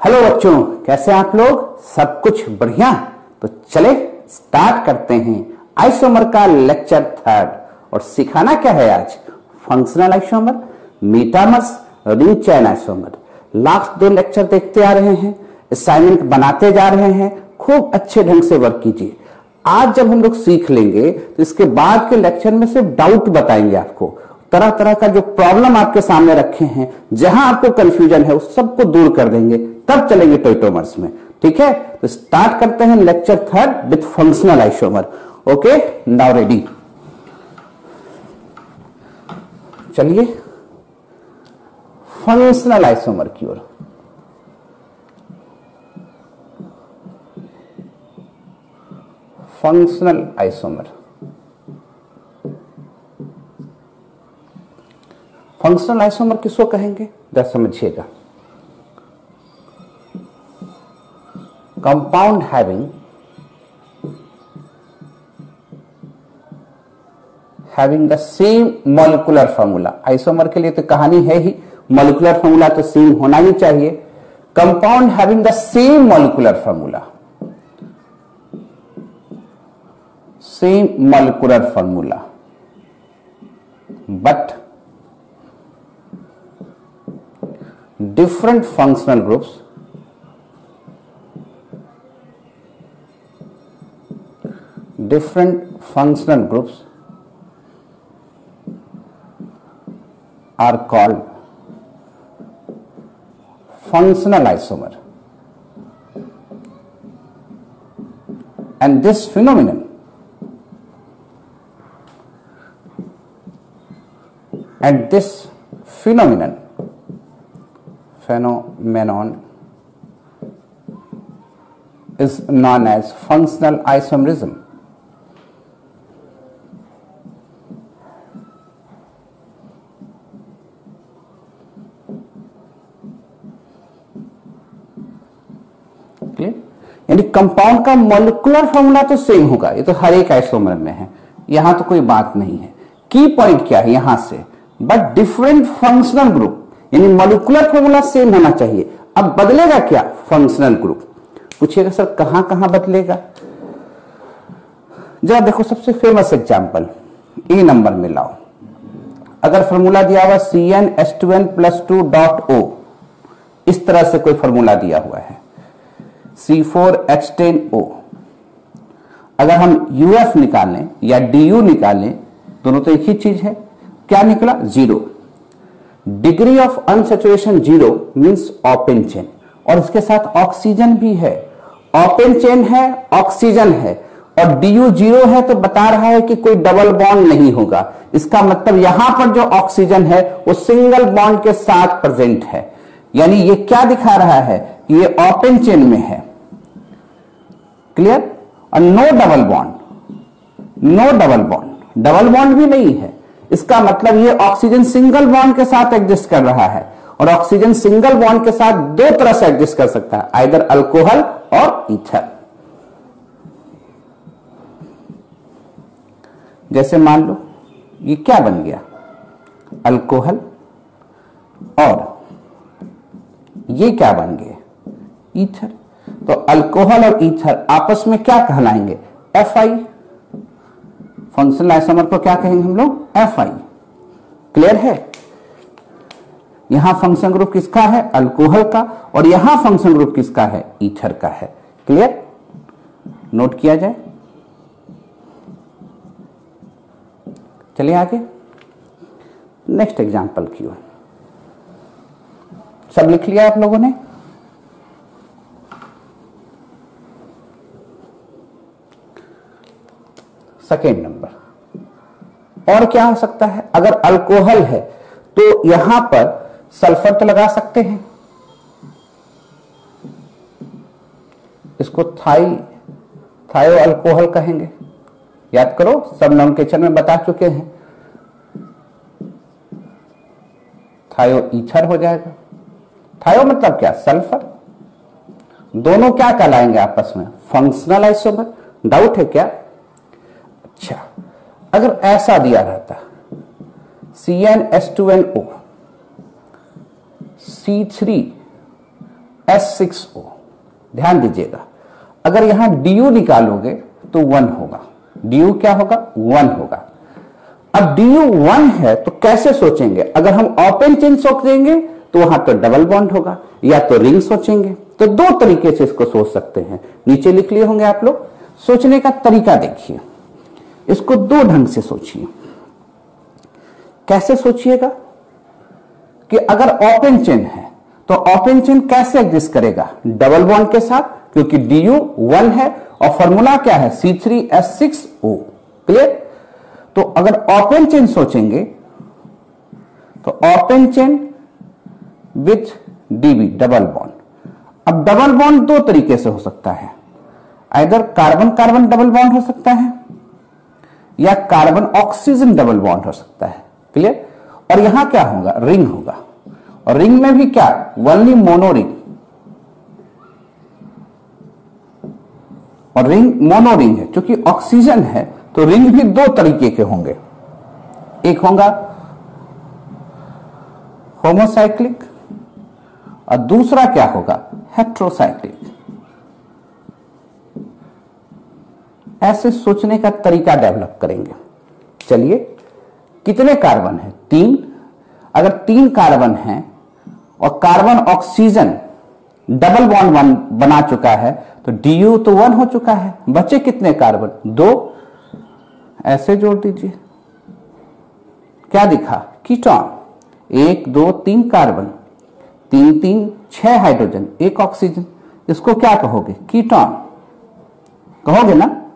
Hello बच्चों, कैसे आप लोग? सब कुछ बढ़िया? तो चले स्टार्ट करते हैं आइसोमर का लेक्चर थर्ड और सिखाना क्या है आज? Functional isomer metamers ring chain isomer last दो लेक्चर देखते आ रहे हैं असाइनमेंट बनाते जा रहे हैं। खूब अच्छे ढंग से वर्क कीजिए। आज जब हम लोग सीख लेंगे तो इसके बाद के लेक्चर में सिर्फ़ डाउट बताएँगे आपको। तरह तरह का जो प्रॉब्लम आपके सामने रखे हैं, जहाँ आपको कंफ्यूजन है, उस सबको दूर कर देंगे। तब चलेंगे टोइटोमर्स में। ठीक है? तो स्टार्ट करते हैं lecture third with functional isomer okay now ready चलिए। फंक्शनल आइसोमर की ओर। फंक्शनल आइसोमर फंक्शनल आइसोमर किसको कहेंगे? जरा समझिएगा। Compound having having the same molecular formula isomer के लिए तो कहानी है ही मोलिकुलर फॉर्मूला तो सेम होना ही चाहिए। Compound having the same molecular formula same molecular formula but different functional groups different functional groups are called functional isomer and this phenomenon and this phenomenon phenomenon is known as functional isomerism. यानी compound का molecular formula तो same होगा। ये तो हर एक isomer में है। यहाँ तो कोई बात नहीं है। की पॉइंट क्या है? यहाँ से। बट डिफरेंट फंक्शनल ग्रुप यानी मोलिकुलर फॉर्मूला सेम होना चाहिए। अब बदलेगा क्या फंक्शनल ग्रुप पूछिएगा सर, कहाँ कहाँ बदलेगा? जरा देखो सबसे फ़ेमस एग्ज़ाम्पल ए नंबर में लाओ। अगर फॉर्मूला दिया हुआ C N S two N plus two dot O इस तरह से कोई फॉर्मूला दिया हुआ है। C four H ten O अगर हम एफ़ निकालें या यू निकालें, दोनों तो एक ही चीज़ है। क्या निकला? Zero degree of unsaturation zero means open chain और इसके साथ ऑक्सीजन भी है। ओपन चेन है ऑक्सीजन है। और DU ज़ीरो है तो बता रहा है कि कोई डबल बॉन्ड नहीं होगा। इसका मतलब यहाँ पर जो ऑक्सीजन है, वो सिंगल बॉन्ड के साथ प्रेजेंट है। यानी ये क्या दिखा रहा है? ये ओपन चेन में है। क्लियर और no double bond no double bond double bond भी नहीं है। इसका मतलब ये ऑक्सीजन सिंगल बॉन्ड के साथ एडजस्ट कर रहा है। और ऑक्सीजन सिंगल बॉन्ड के साथ दो तरह से एडजस्ट कर सकता है। आइदर अल्कोहल और ईथर जैसे मान लो, ये क्या बन गया? अल्कोहल और ये क्या बन गए ईथर तो अल्कोहल और ईथर आपस में क्या कहलाएँगे? एफ़ आई फंक्शनल आइसोमर को क्या कहेंगे हम लोग? एफ़ आई क्लियर है? यहाँ फ़ंक्शन ग्रुप किसका है? अल्कोहल का। और यहाँ फ़ंक्शन ग्रुप किसका है? ईथर का है। क्लियर नोट किया जाए। चलिए आगे। नेक्स्ट एग्जांपल की ओर। सब लिख लिया आप लोगों ने? Second number. और क्या हो सकता है? अगर अल्कोहल है तो यहाँ पर सल्फ़र तो लगा सकते हैं। इसको थाई, थायो अल्कोहल कहेंगे। याद करो, सब नाम नॉमिनेशन में बता चुके हैं। थायो ईथर हो जाएगा। थायो मतलब क्या? सल्फ़र। दोनों क्या कहलाएँगे आपस में? फंक्शनल आइसोमर डाउट है क्या? अच्छा अगर ऐसा दिया रहता C N S two N O C three S six O ध्यान दीजिएगा, अगर यहाँ डी यू निकालोगे तो वन होगा। डी यू क्या होगा? वन होगा। अब डी यू वन है तो कैसे सोचेंगे? अगर हम ओपन चेन सोचेंगे तो वहाँ तो डबल बॉन्ड होगा, या तो रिंग सोचेंगे। तो दो तरीके से इसको सोच सकते हैं। नीचे लिख लिए होंगे आप लोग। सोचने का तरीका देखिए। इसको दो ढंग से सोचिए। कैसे सोचिएगा कि अगर ओपन चेन है तो ओपन चेन कैसे एग्जिस्ट करेगा? डबल बॉन्ड के साथ, क्योंकि डी यू वन है और फॉर्मूला क्या है? C three, S six, O. Clear? तो अगर ओपन चेन सोचेंगे तो open chain with DB, double bond. अब डबल बॉन्ड दो तरीके से हो सकता है। इधर कार्बन कार्बन डबल बॉन्ड हो सकता है। या कार्बन ऑक्सीजन डबल बॉन्ड हो सकता है। क्लियर? और यहाँ क्या होगा? रिंग होगा। और रिंग में भी क्या? वनली मोनो रिंग और रिंग मोनो रिंग है। क्योंकि ऑक्सीजन है तो रिंग भी दो तरीके के होंगे। एक होगा होमोसाइक्लिक और दूसरा क्या होगा? हेट्रोसाइक्लिक ऐसे सोचने का तरीका डेवलप करेंगे। चलिए, कितने कार्बन है? तीन। अगर तीन कार्बन है और carbon oxygen double bond one बना चुका है तो डी यू तो वन हो चुका है। बचे कितने कार्बन? दो। ऐसे जोड़ दीजिए। क्या दिखा? कीटोन। एक, दो, तीन कार्बन। तीन तीन, छह हाइड्रोजन, एक ऑक्सीजन। इसको क्या कहोगे? कीटोन। कहोगे ना?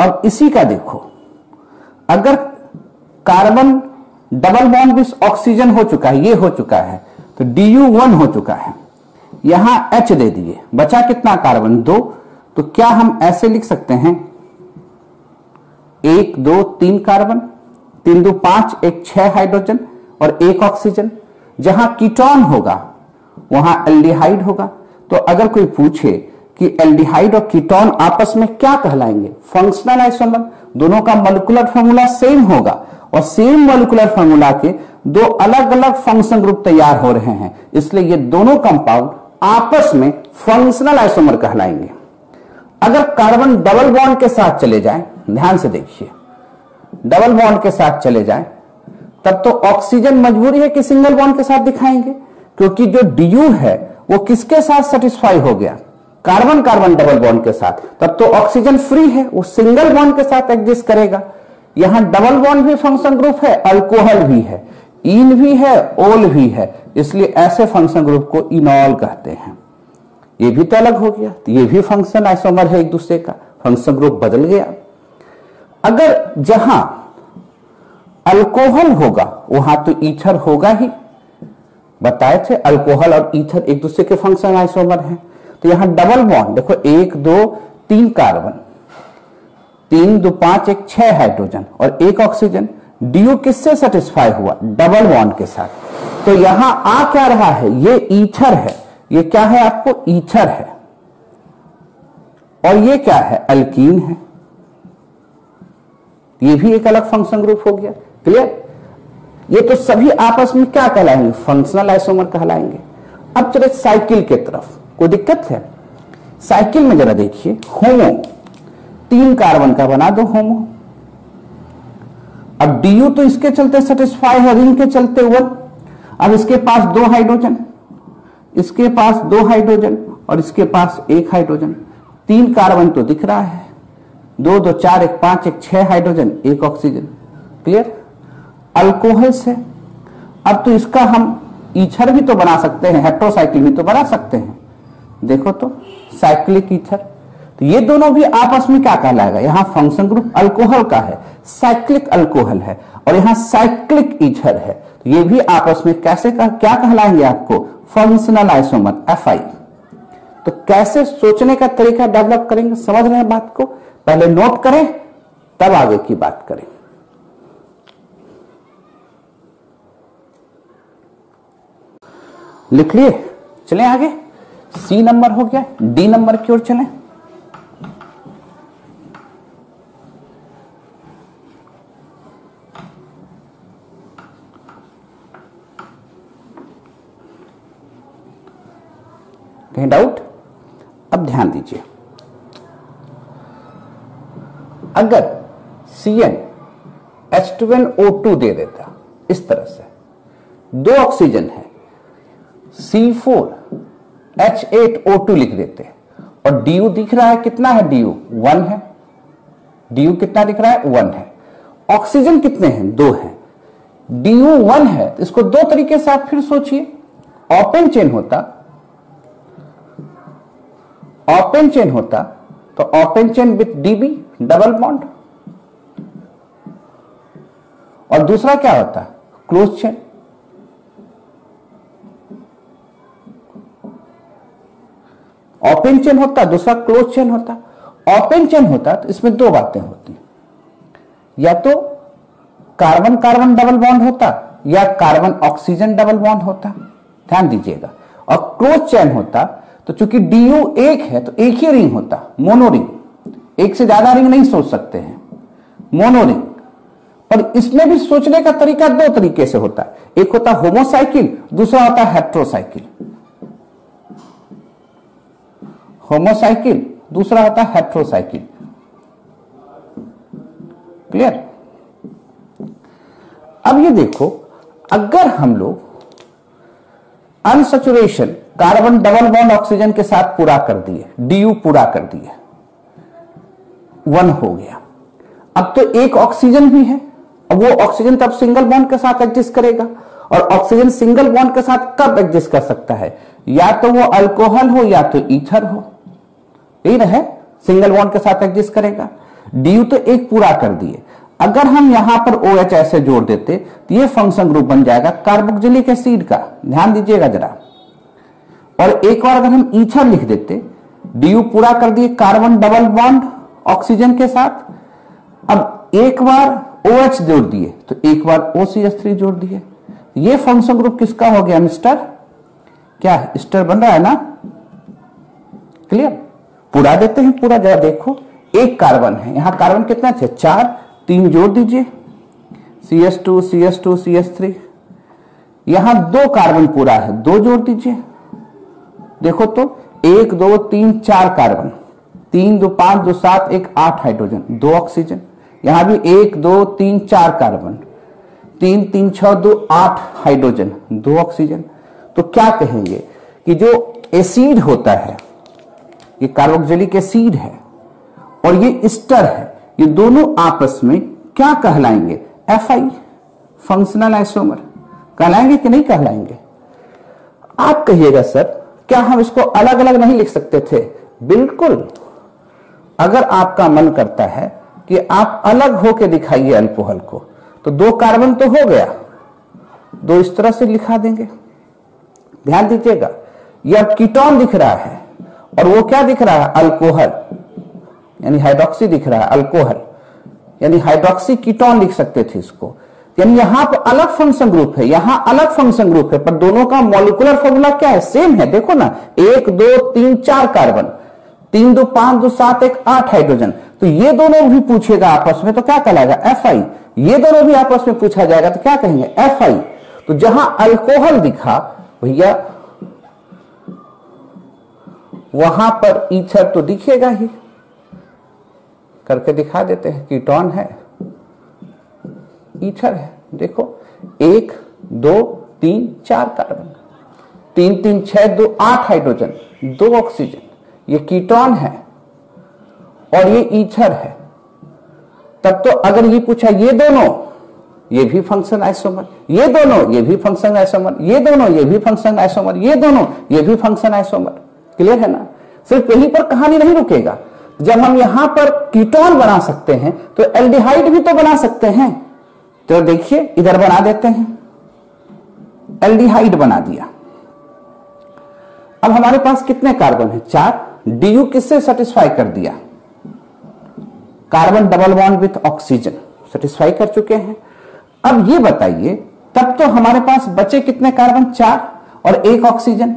और इसी का देखो। अगर कार्बन डबल बॉन्ड भी ऑक्सीजन हो चुका है, ये हो चुका है तो डी यू वन हो चुका है। यहाँ एच दे दिए। बचा कितना कार्बन? दो। तो क्या हम ऐसे लिख सकते हैं? एक, दो, तीन कार्बन, तीन दो पाँच, एक छह हाइड्रोजन और एक ऑक्सीजन। जहाँ कीटोन होगा, वहाँ एल्डिहाइड होगा। तो अगर कोई पूछे कि एल्डिहाइड और कीटोन आपस में क्या कहलाएँगे? फंक्शनल आइसोमर दोनों का मोलिकुलर फॉर्मूला सेम होगा। और सेम मोलिकुलर फॉर्मूला के दो अलग अलग फ़ंक्शन ग्रुप तैयार हो रहे हैं। इसलिए ये दोनों कंपाउंड आपस में फंक्शनल आइसोमर कहलाएँगे। अगर कार्बन डबल बॉन्ड के साथ चले जाए, ध्यान से देखिए। डबल बॉन्ड के साथ चले जाए, तब तो ऑक्सीजन मजबूरी है कि सिंगल बॉन्ड के साथ दिखाएँगे। क्योंकि जो DU है, वो किसके साथ सेटिस्फाई हो गया? कार्बन कार्बन डबल बॉन्ड के साथ। तब तो ऑक्सीजन फ्री है, वो सिंगल बॉन्ड के साथ एग्जिस्ट करेगा। यहाँ डबल बॉन्ड भी फ़ंक्शन ग्रुप है, अल्कोहल भी है इन भी है, ओल भी है। इसलिए ऐसे फ़ंक्शन ग्रुप को इनॉल कहते हैं। ये भी तो अलग हो गया तो ये भी फ़ंक्शन आइसोमर है एक दूसरे का। फ़ंक्शन ग्रुप बदल गया। अगर जहाँ अल्कोहल होगा, वहाँ तो ईथर होगा ही। बताए थे, अल्कोहल और ईथर एक दूसरे के फ़ंक्शन आइसोमर हैं। तो यहाँ डबल बॉन्ड देखो एक, दो, तीन कार्बन तीन, दो, पाँच, एक, छह हाइड्रोजन और एक ऑक्सीजन डीयू किससे सेटिस्फाई हुआ? डबल बॉन्ड के साथ। तो यहाँ आ क्या रहा है? ये ईथर है। ये क्या है आपको? ईथर है। और ये क्या है? अल्कीन है। ये भी एक अलग फ़ंक्शन ग्रुप हो गया। क्लियर ये तो सभी आपस में क्या कहलाएँगे? Functional isomer कहलाएँगे। अब चले साइकिल के तरफ़। कोई दिक्कत है। साइकिल में जरा देखिए, होमो। तीन कार्बन का बना दो होमो। अब डीयू तो इसके चलते सेटिस्फाई है रिंग के चलते वन अब इसके पास दो हाइड्रोजन इसके पास दो हाइड्रोजन और इसके पास एक हाइड्रोजन तीन कार्बन तो दिख रहा है। दो दो, चार, एक, पाँच, एक, छह हाइड्रोजन एक ऑक्सीजन क्लियर अल्कोहल से अब तो इसका हम ईथर भी तो बना सकते हैं हेट्रोसाइकिल भी तो बना सकते हैं। देखो तो साइक्लिक ईथर तो ये दोनों भी आपस में क्या कहलाएगा? यहाँ फ़ंक्शन ग्रुप अल्कोहल का है साइक्लिक अल्कोहल है और यहाँ साइक्लिक ईथर है। तो ये भी आपस में कैसे कह, क्या कहलाएँगे आपको? फंक्शनल आइसोमर एफआई तो कैसे सोचने का तरीका डेवलप करेंगे? समझ रहे हैं बात को? पहले नोट करें तब आगे की बात करें। लिख लिए? चले आगे। सी नंबर हो गया डी नंबर की ओर चलें। कहीं डाउट अब ध्यान दीजिए। अगर C N H two N O two दे देता, इस तरह से, दो ऑक्सीजन है C four H eight O two लिख देते हैं। और डी यू दिख रहा है कितना है? डी यू वन है। डी यू कितना दिख रहा है? वन है। ऑक्सीजन कितने हैं? दो हैं। डी वन है तो इसको दो तरीके से आप फिर सोचिए। ओपन चेन होता। ओपन चेन होता तो open chain with DB double bond और दूसरा क्या होता? क्लोज चेन ओपन चेन होता, दूसरा क्लोज चेन होता। ओपन चेन होता तो इसमें दो बातें होती। या तो कार्बन कार्बन डबल बॉन्ड होता, या कार्बन ऑक्सीजन डबल बॉन्ड होता। ध्यान दीजिएगा। और क्लोज चेन होता तो चूँकि डीयू एक है तो एक ही रिंग होता, मोनो रिंग। एक से ज़्यादा रिंग नहीं सोच सकते हैं। Mono ring. पर इसमें भी सोचने का तरीका दो तरीके से होता है। एक होता होमोसाइकिल, दूसरा होता है हेट्रोसाइकिल। होमोसाइकिल दूसरा होता है हेट्रोसाइकिल क्लियर अब ये देखो, अगर हम लोग unsaturation carbon double bond oxygen के साथ पूरा कर दिए डीयू पूरा कर दिए वन हो गया. अब तो एक ऑक्सीजन भी है, अब वो ऑक्सीजन तब सिंगल बॉन्ड के साथ एडजस्ट करेगा, और ऑक्सीजन सिंगल बॉन्ड के साथ कब एडजस्ट कर सकता है? या तो वो अल्कोहल हो, या तो ईथर हो. यही रहे सिंगल बॉन्ड के साथ एग्जिस्ट करेगा। डीयू तो एक पूरा कर दिए। अगर हम यहाँ पर ओ ऐसे जोड़ देते तो ये फ़ंक्शन ग्रुप बन जाएगा कार्बोक्सिलिक एसिड का। ध्यान दीजिएगा जरा। और एक बार अगर हम ईथर लिख देते डीयू पूरा कर दिए कार्बन डबल बॉन्ड ऑक्सीजन के साथ। अब एक बार ओ OH जोड़ दिए तो एक बार ओ थ्री जोड़ दिए। ये फ़ंक्शन ग्रुप किसका हो गया मिस्टर क्या स्टर बन रहा है ना? क्लियर पूरा देते हैं, पूरा जरा देखो। एक कार्बन है। यहाँ कार्बन कितना थे? चार। तीन जोड़ दीजिए। C S two C S two C S three यहाँ दो कार्बन पूरा है। दो जोड़ दीजिए। देखो तो एक, दो, तीन, चार कार्बन। तीन, दो, पाँच, दो, सात, एक, आठ हाइड्रोजन। दो ऑक्सीजन। यहाँ भी एक, दो, तीन, चार कार्बन। तीन तीन छ दो, आठ हाइड्रोजन। दो ऑक्सीजन। तो क्या कहेंगे कि जो एसिड होता है ये कार्बोक्सिलिक एसिड है और ये स्टर है। ये दोनों आपस में क्या कहलाएँगे? एफ़ आई फंक्शनल आइसोमर कहलाएँगे कि नहीं कहलाएँगे? आप कहिएगा, सर, क्या हम इसको अलग अलग नहीं लिख सकते थे? बिल्कुल। अगर आपका मन करता है कि आप अलग होके दिखाइए अल्कोहल को तो दो कार्बन तो हो गया। दो इस तरह से लिखा देंगे। ध्यान दीजिएगा यह कीटोन दिख रहा है। और वो क्या दिख रहा है? अल्कोहल, यानी हाइड्रोक्सी दिख रहा है, अल्कोहल, यानी हाइड्रोक्सी कीटोन लिख सकते थे इसको। यानी यहाँ पर अलग फ़ंक्शन ग्रुप है, यहाँ अलग फ़ंक्शन ग्रुप है, पर दोनों का मॉलिकुलर फॉर्मूला क्या है? सेम है, देखो ना, एक, दो, तीन, चार कार्बन तीन दो पाँच दो सात एक आठ हाइड्रोजन तो ये दोनों भी पूछेगा आपस में तो क्या कहलाएगा एफ़ आई ये दोनों भी आपस में पूछा जाएगा तो क्या कहेंगे? एफ़ आई तो जहाँ अल्कोहल दिखा, भैया वहाँ पर ईथर तो दिखेगा ही। करके दिखा देते हैं कीटोन है, ईथर है। देखो, एक, दो, तीन, चार कार्बन। तीन तीन, छह, दो, आठ हाइड्रोजन, दो ऑक्सीजन। ये कीटोन है और ये ईथर है। तब तो अगर ये पूछा, ये दोनों, ये भी फ़ंक्शन आइसोमर ये दोनों, ये भी फ़ंक्शन आइसोमर ये दोनों, ये भी फ़ंक्शन आइसोमर ये दोनों, ये भी फ़ंक्शन आइसोमर क्लियर है ना? सिर्फ़ यहीं पर कहानी नहीं रुकेगा। जब हम यहाँ पर कीटोन बना सकते हैं तो एल्डिहाइड भी तो बना सकते हैं। तो देखिए, इधर बना देते हैं। एल्डिहाइड बना दिया। अब हमारे पास कितने कार्बन है? चार। डीयू किससे सेटिस्फाई कर दिया? Carbon double bond with oxygen. Satisfy कर चुके हैं। अब ये बताइए, तब तो हमारे पास बचे कितने कार्बन? चार। और एक ऑक्सीजन।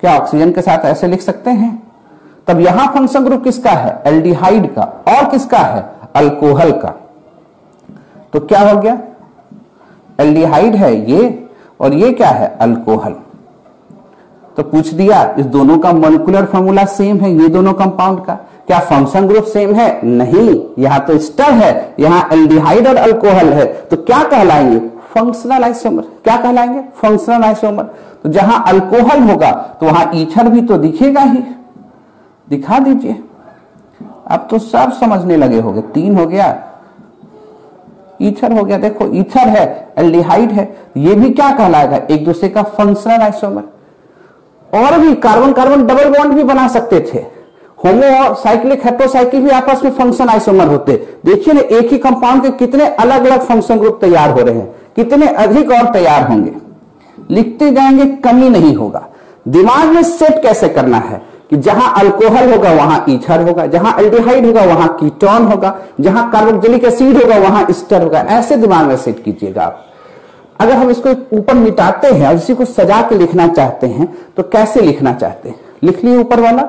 क्या ऑक्सीजन के साथ ऐसे लिख सकते हैं? तब यहाँ फ़ंक्शन ग्रुप किसका है? एल्डिहाइड का। और किसका है? अल्कोहल का। तो क्या हो गया? एल्डिहाइड है ये, और ये क्या है? अल्कोहल तो पूछ दिया, इस दोनों का मोलिकुलर फॉर्मूला सेम है, ये दोनों कंपाउंड का। क्या फ़ंक्शन ग्रुप सेम है? नहीं। यहाँ तो स्टर है। यहाँ एल्डिहाइड और अल्कोहल है। तो क्या कहलाएँगे? फंक्शनल आइसोमर क्या कहलाएँगे? फंक्शनल आइसोमर तो जहाँ अल्कोहल होगा तो वहाँ ईथर भी तो दिखेगा ही। दिखा दीजिए। अब तो सब समझने लगे होगे। तीन हो गया। ईथर हो गया। देखो ईथर है एल्डिहाइड है। ये भी क्या कहलाएगा? एक दूसरे का फंक्शनल आइसोमर और भी कार्बन कार्बन डबल बॉन्ड भी बना सकते थे। होमो और साइक्लिक हेट्रोसाइक्लिक भी आपस में फ़ंक्शन आइसोमर होते देखिए ना, एक ही कंपाउंड के कितने अलग अलग फ़ंक्शन ग्रुप तैयार हो रहे हैं, कितने अधिक और तैयार होंगे। लिखते जाएँगे, कमी नहीं होगा। दिमाग में सेट कैसे करना है कि जहाँ अल्कोहल होगा, वहाँ ईथर होगा, जहाँ एल्डिहाइड होगा, वहाँ कीटोन होगा, जहाँ कार्बोक्सिलिक एसिड होगा, वहाँ स्टर होगा। ऐसे दिमाग में सेट कीजिएगा आप। अगर हम इसको ऊपर मिटाते हैं और इसी को सजा के लिखना चाहते हैं तो कैसे लिखना चाहते हैं? लिख लिए ऊपर वाला।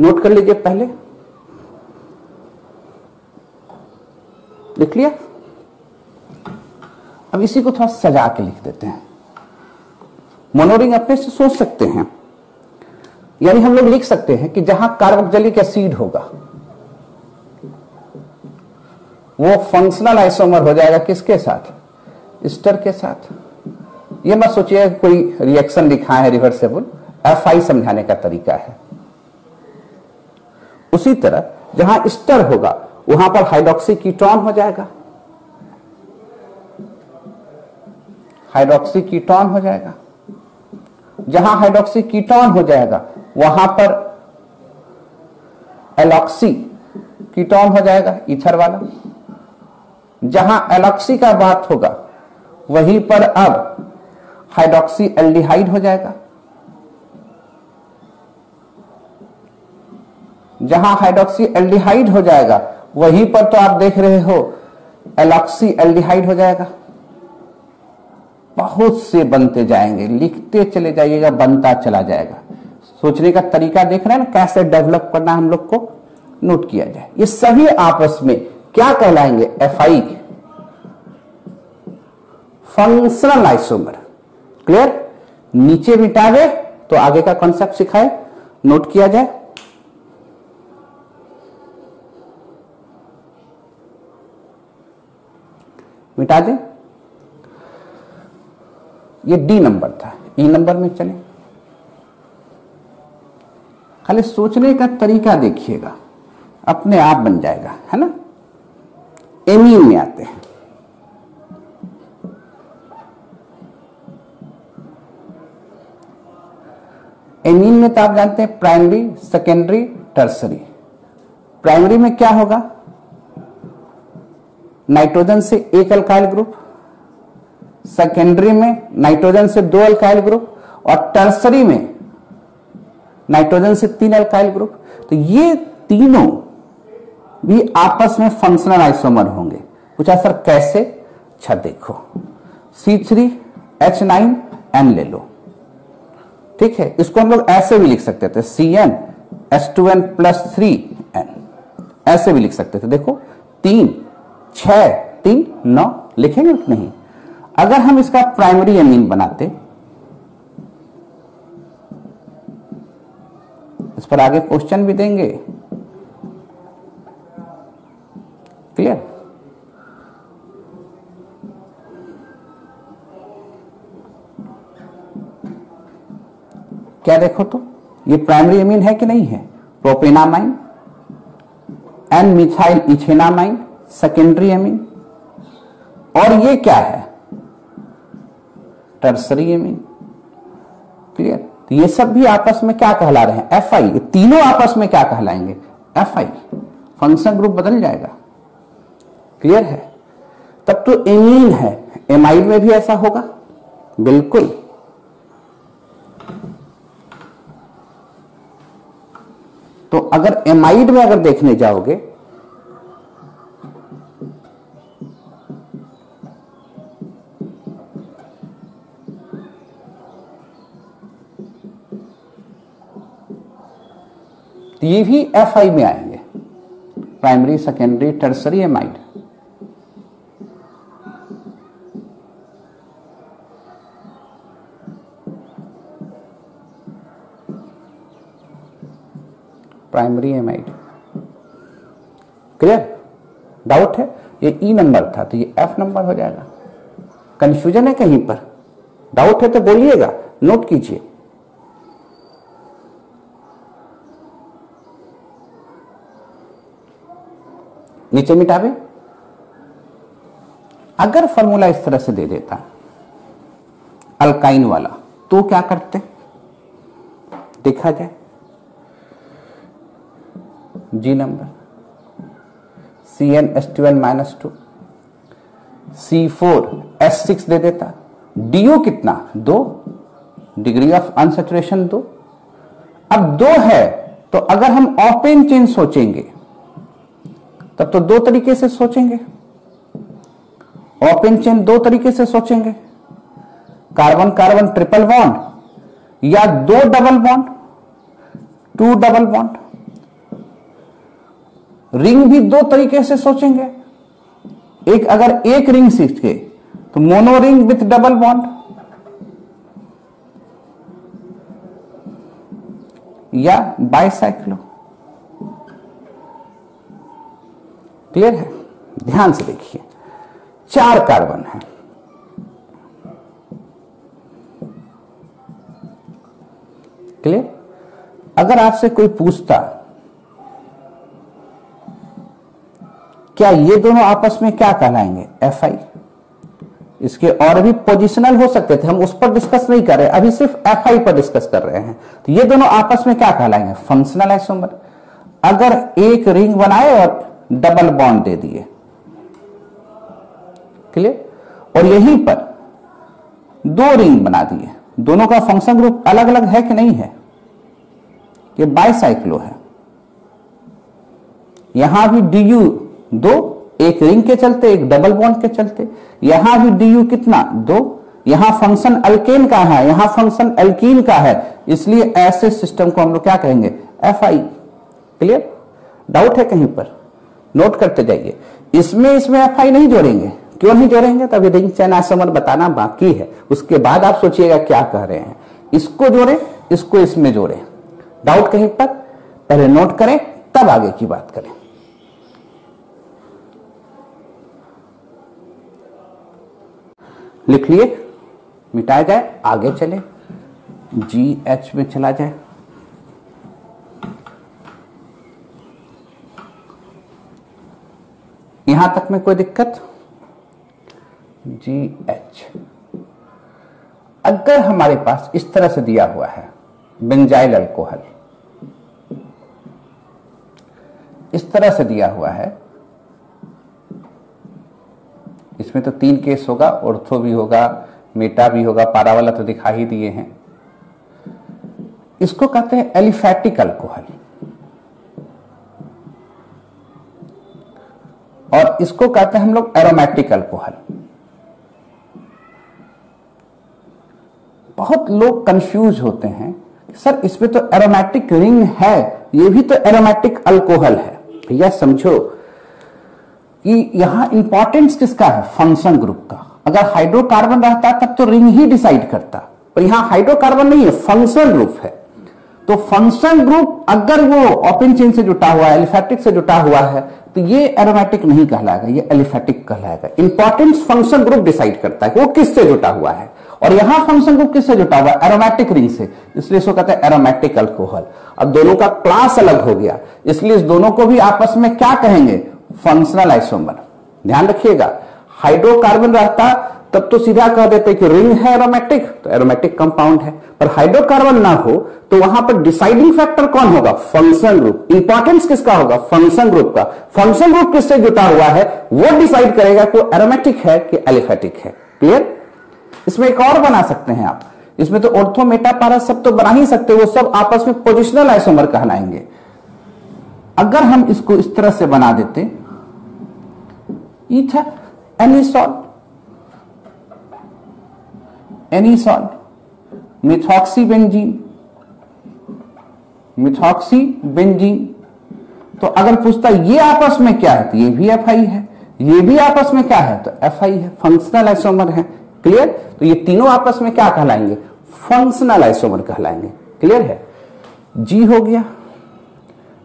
नोट कर लीजिए पहले। लिख लिया? अब इसी को थोड़ा सजा के लिख देते हैं। मोनोरिंग अपने से सोच सकते हैं। यानी हम लोग लिख सकते हैं कि जहाँ कार्बोक्सिलिक एसिड होगा, वो फंक्शनल आइसोमर हो जाएगा किसके साथ? स्टर के साथ। ये मत सोचिए कोई रिएक्शन लिखा है रिवर्सेबल एफ़ आई समझाने का तरीका है। उसी तरह जहाँ स्टर होगा, वहाँ पर हाइड्रोक्सी कीटोन हो जाएगा। हाइड्रोक्सी कीटोन हो जाएगा। जहाँ हाइड्रोक्सी कीटोन हो जाएगा, वहाँ पर एलॉक्सी कीटोन हो जाएगा ईथर वाला। जहाँ एलॉक्सी का बात होगा, वहीं पर अब हाइड्रोक्सी एल्डिहाइड हो जाएगा। जहाँ हाइड्रोक्सी एल्डिहाइड हो जाएगा, वहीं पर तो आप देख रहे हो एलॉक्सी एल्डिहाइड हो जाएगा। बहुत से बनते जाएँगे, लिखते चले जाइएगा, बनता चला जाएगा। सोचने का तरीका देख रहे हैं ना, कैसे डेवलप करना हम लोग को? नोट किया जाए। ये सभी आपस में क्या कहलाएँगे? F I functional isomer clear नीचे मिटा दे तो आगे का कॉन्सेप्ट सिखाए। नोट किया जाए। मिटा दें। ये डी नंबर था। ई नंबर में चले। खाली सोचने का तरीका देखिएगा। अपने आप बन जाएगा, है ना? एमीन में आते हैं। एमीन में तो आप जानते हैं प्राइमरी सेकेंडरी टर्सरी प्राइमरी में क्या होगा? नाइट्रोजन से एक अल्काइल ग्रुप सेकेंडरी में नाइट्रोजन से दो अल्काइल ग्रुप और टर्सरी में नाइट्रोजन से तीन अल्काइल ग्रुप तो ये तीनों भी आपस में फंक्शनल आइसोमर होंगे। पूछा सर कैसे? अच्छा देखो। C three H nine N ले लो। ठीक है, इसको हम लोग ऐसे भी लिख सकते थे। C N S two N plus three N ऐसे भी लिख सकते थे। देखो, तीन छ तीन, नौ लिखेंगे नहीं? अगर हम इसका प्राइमरी एमीन बनाते, इस पर आगे क्वेश्चन भी देंगे। क्लियर क्या देखो तो? ये प्राइमरी एमीन है कि नहीं है? Propanamine N methyl ethanamine secondary amine और ये क्या है? टर्सरी एमीन क्लियर तो ये सब भी आपस में क्या कहला रहे हैं? एफ़ आई तीनों आपस में क्या कहलाएँगे? एफ़ आई फ़ंक्शन ग्रुप बदल जाएगा। क्लियर है? तब तो एमीन है। एमाइड में भी ऐसा होगा। बिल्कुल। तो अगर एमाइड में अगर देखने जाओगे तो ये भी एफ़ आई में आएँगे। Primary secondary tertiary amide primary amide clear doubt है? ये ई e नंबर था तो ये एफ़ नंबर हो जाएगा। कंफ्यूजन है कहीं पर। डाउट है तो बोलिएगा। नोट कीजिए। नीचे मिटावे। अगर फॉर्मूला इस तरह से दे देता अल्काइन वाला तो क्या करते? देखा जाए। जी number C N S two N minus two C four S six दे देता। डीओ कितना? दो। डिग्री ऑफ़ अनसेचुरेशन दो। अब दो है तो अगर हम ओपन चेन सोचेंगे तब तो दो तरीके से सोचेंगे। ओपन चेन दो तरीके से सोचेंगे। कार्बन कार्बन ट्रिपल बॉन्ड या दो double bond two double bond ring भी दो तरीके से सोचेंगे। एक अगर एक रिंग सीख के तो mono ring with double bond या बाइसाइक्लो क्लियर है? ध्यान से देखिए। चार कार्बन है। क्लियर? अगर आपसे कोई पूछता, क्या ये दोनों आपस में क्या कहलाएँगे? एफ़ आई इसके और भी पोजिशनल हो सकते थे। हम उस पर डिस्कस नहीं कर रहे अभी सिर्फ़ एफ़ आई पर डिस्कस कर रहे हैं। तो ये दोनों आपस में क्या कहलाएँगे? फंक्शनल आइसोमर अगर एक रिंग बनाए और डबल बॉन्ड दे दिए। क्लियर? और यहीं पर दो रिंग बना दिए। दोनों का फ़ंक्शन ग्रुप अलग अलग है कि नहीं है? ये बाइसाइक्लो है। यहाँ भी डी यू दो, एक रिंग के चलते, एक डबल बॉन्ड के चलते। यहाँ भी डी यू कितना? दो। यहाँ फ़ंक्शन अल्केन का है, यहाँ फ़ंक्शन एल्कीन का है। इसलिए ऐसे सिस्टम को हम लोग क्या कहेंगे? F I. क्लियर? डाउट है कहीं पर? नोट करते जाइए। इसमें इसमें एफ़ आई नहीं जोड़ेंगे। क्यों नहीं जोड़ेंगे? तभी रिंग चैन आसमन बताना बाकी है। उसके बाद आप सोचिएगा क्या कह रहे हैं। इसको जोड़े, इसको इसमें जोड़े। डाउट कहीं पर? पहले नोट करें, तब आगे की बात करें। लिख लिए मिटाया जाए, आगे चले। जी एच में चला जाए। यहाँ तक में कोई दिक्कत? जी एच अगर हमारे पास इस तरह से दिया हुआ है बेंजाइल अल्कोहल इस तरह से दिया हुआ है, इसमें तो तीन केस होगा ऑर्थो भी होगा मेटा भी होगा, पारा वाला तो दिखा ही दिए हैं। इसको कहते हैं एलिफैटिक अल्कोहल और इसको कहते हैं हम लोग एरोमेटिक अल्कोहल बहुत लोग कंफ्यूज होते हैं सर, इसमें तो एरोमेटिक रिंग है, ये भी तो एरोमेटिक अल्कोहल है। भैया, समझो कि यहाँ इंपॉर्टेंस किसका है? फ़ंक्शन ग्रुप का। अगर हाइड्रोकार्बन रहता तब तो रिंग ही डिसाइड करता। पर यहाँ हाइड्रोकार्बन नहीं है फ़ंक्शन ग्रुप है। तो फ़ंक्शन ग्रुप अगर वो ओपन चेन से जुटा हुआ है एलिफेटिक से जुटा हुआ है तो ये एरोमेटिक नहीं कहलाएगा, ये एलिफेटिक कहलाएगा। इंपॉर्टेंस फ़ंक्शन ग्रुप डिसाइड करता है वो किससे जुटा हुआ है। और यहाँ फ़ंक्शन ग्रुप किससे जुटा हुआ है? एरोमेटिक रिंग से। इसलिए इसको कहते हैं एरोमेटिक अल्कोहल अब दोनों का क्लास अलग हो गया। इसलिए इस दोनों को भी आपस में क्या कहेंगे? फंक्शनल आइसोमर ध्यान रखिएगा। हाइड्रोकार्बन रहता तब तो सीधा कह देते कि रिंग है एरोमेटिक तो एरोमेटिक कंपाउंड है। पर हाइड्रोकार्बन ना हो तो वहाँ पर डिसाइडिंग फैक्टर कौन होगा? फ़ंक्शन ग्रुप इंपॉर्टेंस किसका होगा? फ़ंक्शन ग्रुप का। फ़ंक्शन ग्रुप किससे जुटा हुआ है? वो डिसाइड करेगा कि एरोमेटिक है कि एलिफेटिक है। क्लियर इसमें एक और बना सकते हैं आप। इसमें तो ऑर्थोमेटा पारा सब तो बना ही सकते, वो सब आपस में पोजिशनल आइसोमर कहलाएँगे। अगर हम इसको इस तरह से बना देते ether anisole anisole methoxy benzene methoxy benzene तो अगर पूछता ये आपस में क्या है तो ये भी एफ़ आई है, ये भी आपस में क्या है तो एफ़ आई है फंक्शनल आइसोमर है क्लियर तो ये तीनों आपस में क्या कहलाएँगे? फंक्शनल आइसोमर कहलाएँगे क्लियर है? जी हो गया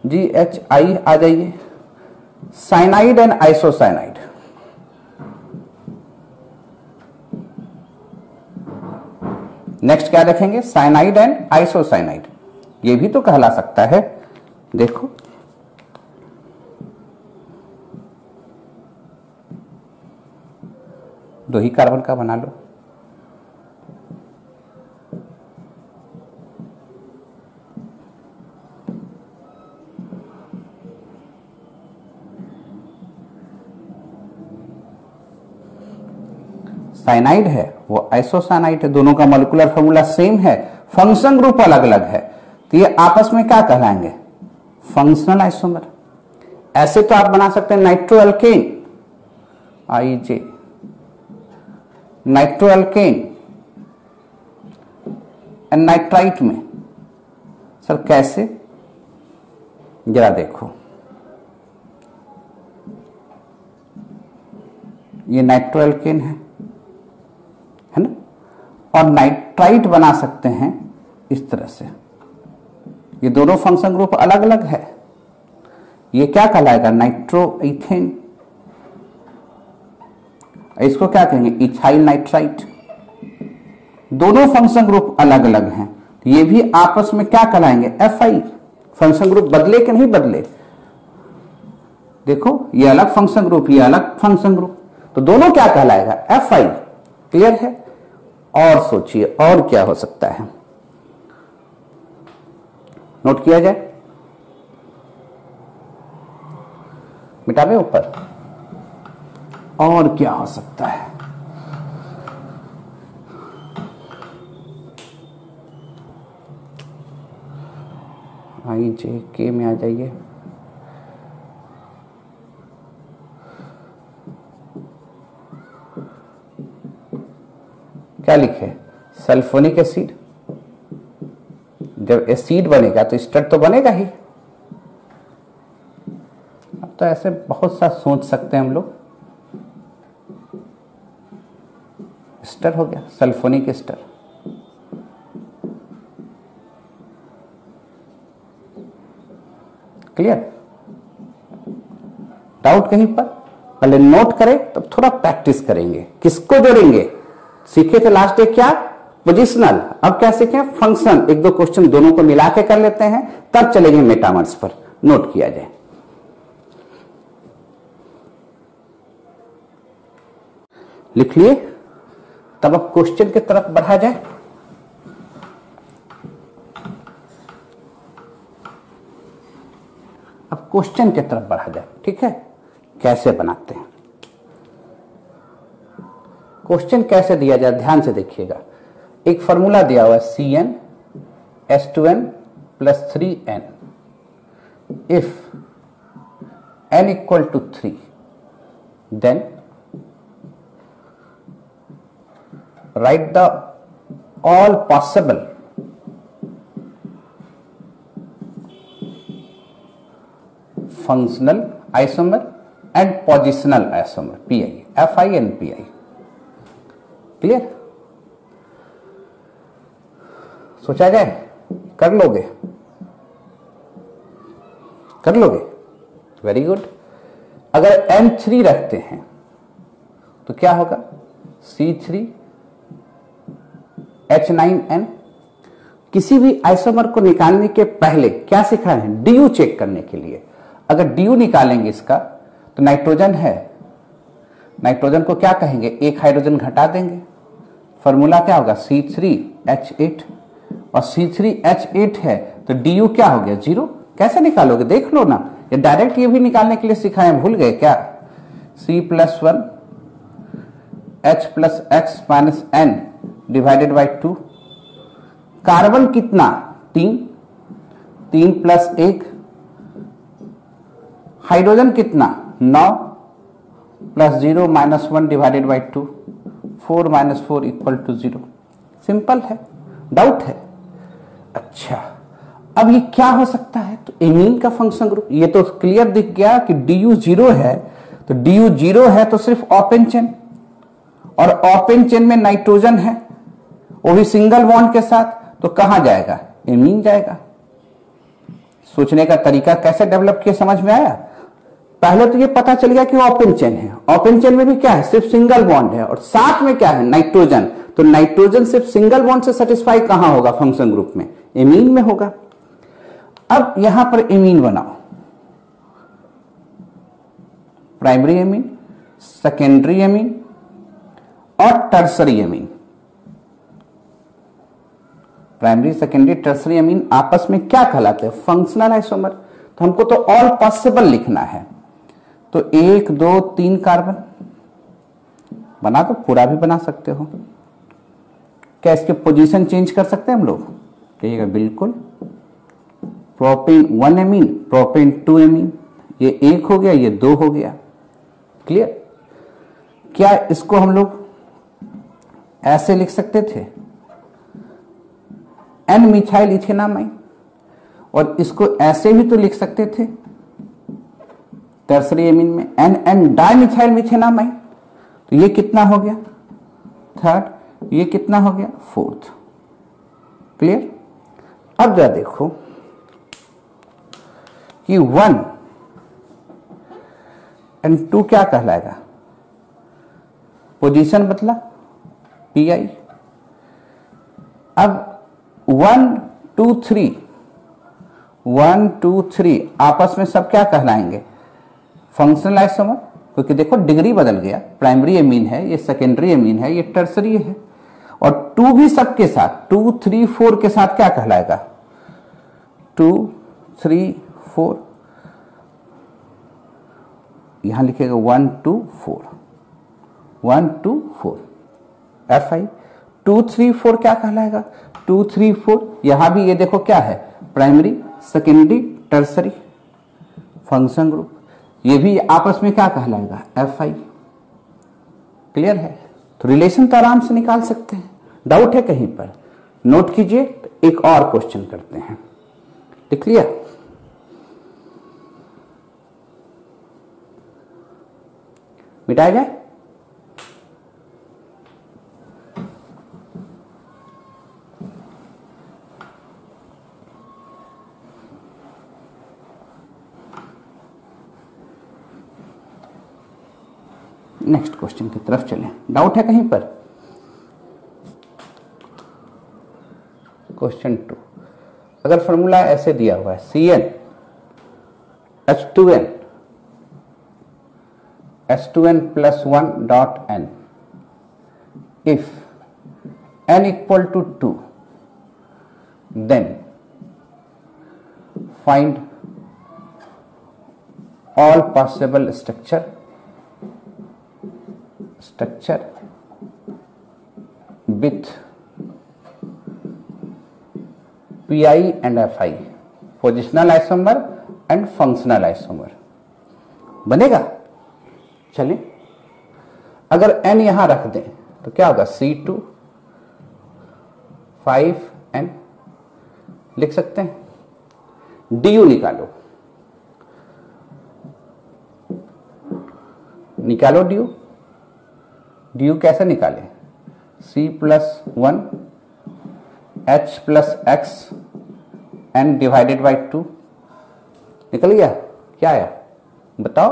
जी एच आई आ जाइए साइनाइड एंड आइसोसाइनाइड नेक्स्ट क्या रखेंगे साइनाइड एंड आइसोसाइनाइड ये भी तो कहला सकता है। देखो। दो ही कार्बन का बना लो। साइनाइड है, वो आइसोसाइनाइड है, दोनों का मोलिकुलर फॉर्मूला सेम है फ़ंक्शन ग्रुप अलग अलग है। तो ये आपस में क्या कहलाएँगे? फंक्शनल आइसोमर ऐसे तो आप बना सकते हैं nitro alkane I J nitro alkane and nitrite में। सर, कैसे? जरा देखो। ये नाइट्रो एल्केन है। है ना? और नाइट्राइट बना सकते हैं इस तरह से। ये दोनों फ़ंक्शन ग्रुप अलग अलग है। ये क्या कहलाएगा? नाइट्रो इथेन इसको क्या कहेंगे? इथाइल नाइट्राइट दोनों फ़ंक्शन ग्रुप अलग अलग हैं। ये भी आपस में क्या कहलाएँगे? एफ़ आई फ़ंक्शन ग्रुप बदले कि नहीं बदले? देखो, ये अलग फ़ंक्शन ग्रुप ये अलग फ़ंक्शन ग्रुप तो दोनों क्या कहलाएगा? एफ़ आई क्लियर है? और सोचिए, और क्या हो सकता है? नोट किया जाए। मिटावे ऊपर। और क्या हो सकता है? आई जे के में आ जाइए। क्या लिखे? Sulphonic acid. जब एसिड बनेगा तो स्टर तो बनेगा ही। अब तो ऐसे बहुत सा सोच सकते हैं हम लोग। स्टर हो गया, सल्फोनिक स्टर क्लियर? डाउट कहीं पर? पहले नोट करें, तब थोड़ा प्रैक्टिस करेंगे। किसको जोड़ेंगे? सीखे थे लास्ट डे क्या? पोजिशनल अब क्या सीखे? फ़ंक्शन एक दो क्वेश्चन दोनों को मिला के कर लेते हैं। तब चलेंगे मेटामर्स पर। नोट किया जाए। लिख लिए? तब अब क्वेश्चन की तरफ़ बढ़ा जाए। अब क्वेश्चन की तरफ़ बढ़ा जाए। ठीक है? कैसे बनाते हैं? क्वेश्चन कैसे दिया जाए, ध्यान से देखिएगा। एक फॉर्मूला दिया हुआ C N S two N plus three N if N equal to three then write the all possible functional isomer and positional isomer P I F I and P I clear सोचा जाए, कर लोगे? कर लोगे? Very good अगर N3 रखते हैं तो क्या होगा? C3 एच नाइन एन किसी भी आइसोमर को निकालने के पहले क्या सिखाए हैं? यू चेक करने के लिए। अगर डी यू निकालेंगे इसका तो नाइट्रोजन है। नाइट्रोजन को क्या कहेंगे? एक हाइड्रोजन घटा देंगे। फॉर्मूला क्या होगा? सी थ्री एच एट और सी थ्री एच एट है तो डी यू क्या हो गया? ज़ीरो कैसे निकालोगे? देख लो ना। ये डायरेक्ट ये भी निकालने के लिए सिखाए भूल गए क्या? C plus one H plus X minus N divided by two carbon कितना? तीन। तीन प्लस एक। हाइड्रोजन कितना? नौ। Plus zero minus one divided by two four minus four equal to zero. Simple है, डाउट है। अच्छा अब ये क्या हो सकता है? तो एमीन का फ़ंक्शन ग्रुप ये तो क्लियर दिख गया कि डी यू ज़ीरो है तो डी यू ज़ीरो है तो सिर्फ़ ओपन चेन और ओपन चेन में नाइट्रोजन है, वो भी सिंगल बॉन्ड के साथ तो कहाँ जाएगा? एमीन जाएगा। सोचने का तरीका कैसे डेवलप किया समझ में आया? पहले तो ये पता चल गया कि ओपन चेन है। ओपन चेन में भी क्या है? सिर्फ़ सिंगल बॉन्ड है। और साथ में क्या है? नाइट्रोजन तो नाइट्रोजन सिर्फ़ सिंगल बॉन्ड से सेटिस्फाई कहाँ होगा? फ़ंक्शन ग्रुप में। एमीन में होगा। अब यहाँ पर एमीन बनाओ। प्राइमरी एमीन सेकेंडरी एमीन और tertiary amine primary secondary tertiary amine आपस में क्या कहलाते हैं? फंक्शनल आइसोमर तो हमको तो ऑल पॉसिबल लिखना है। तो एक, दो, तीन कार्बन बना तो पूरा भी बना सकते हो। क्या इसके पोजीशन चेंज कर सकते हैं हम लोग? कहिएगा बिल्कुल। Propane one amine propane two amine ये एक हो गया, ये दो हो गया। क्लियर क्या इसको हम लोग ऐसे लिख सकते थे? एन मिथाइल इथेनामाइन और इसको ऐसे भी तो लिख सकते थे टर्सरी एमिन में एन एन डाइमिथाइल मिथेनामाइन तो ये कितना हो गया? थर्ड ये कितना हो गया? फोर्थ क्लियर अब जरा देखो कि वन एंड टू क्या कहलाएगा? पोजीशन बदला पी आई अब one two three one two three आपस में सब क्या कहलाएँगे? फंक्शनल आइसोमर क्योंकि देखो डिग्री बदल गया। प्राइमरी एमीन है, ये सेकेंडरी एमीन है, ये टर्सरी है। और टू भी सबके साथ टू थ्री फोर के साथ क्या कहलाएगा? टू थ्री फोर यहाँ लिखेगा one two four one two four F I two three four क्या कहलाएगा? टू थ्री फोर यहाँ भी ये देखो क्या है? Primary secondary tertiary function group ये भी आपस में क्या कहलाएगा? एफ़ आई क्लियर है? तो रिलेशन तो आराम से निकाल सकते हैं। डाउट है कहीं पर। नोट कीजिए तो एक और क्वेश्चन करते हैं। लिख लिया मिटाया जाए? नेक्स्ट क्वेश्चन की तरफ़ चलें। डाउट है कहीं पर? क्वेश्चन टू अगर फॉर्मूला ऐसे दिया हुआ है C N H two N H two N plus one dot N if N equal to two then find all possible structure structure with PI and FI positional isomer and functional isomer बनेगा? चलिए। अगर N यहाँ रख दें तो क्या होगा? सी to five N लिख सकते हैं। डी यू निकालो। निकालो डी यू डी यू कैसे निकाले? C plus one, H plus X, N divided by two. निकल गया? क्या आया? बताओ।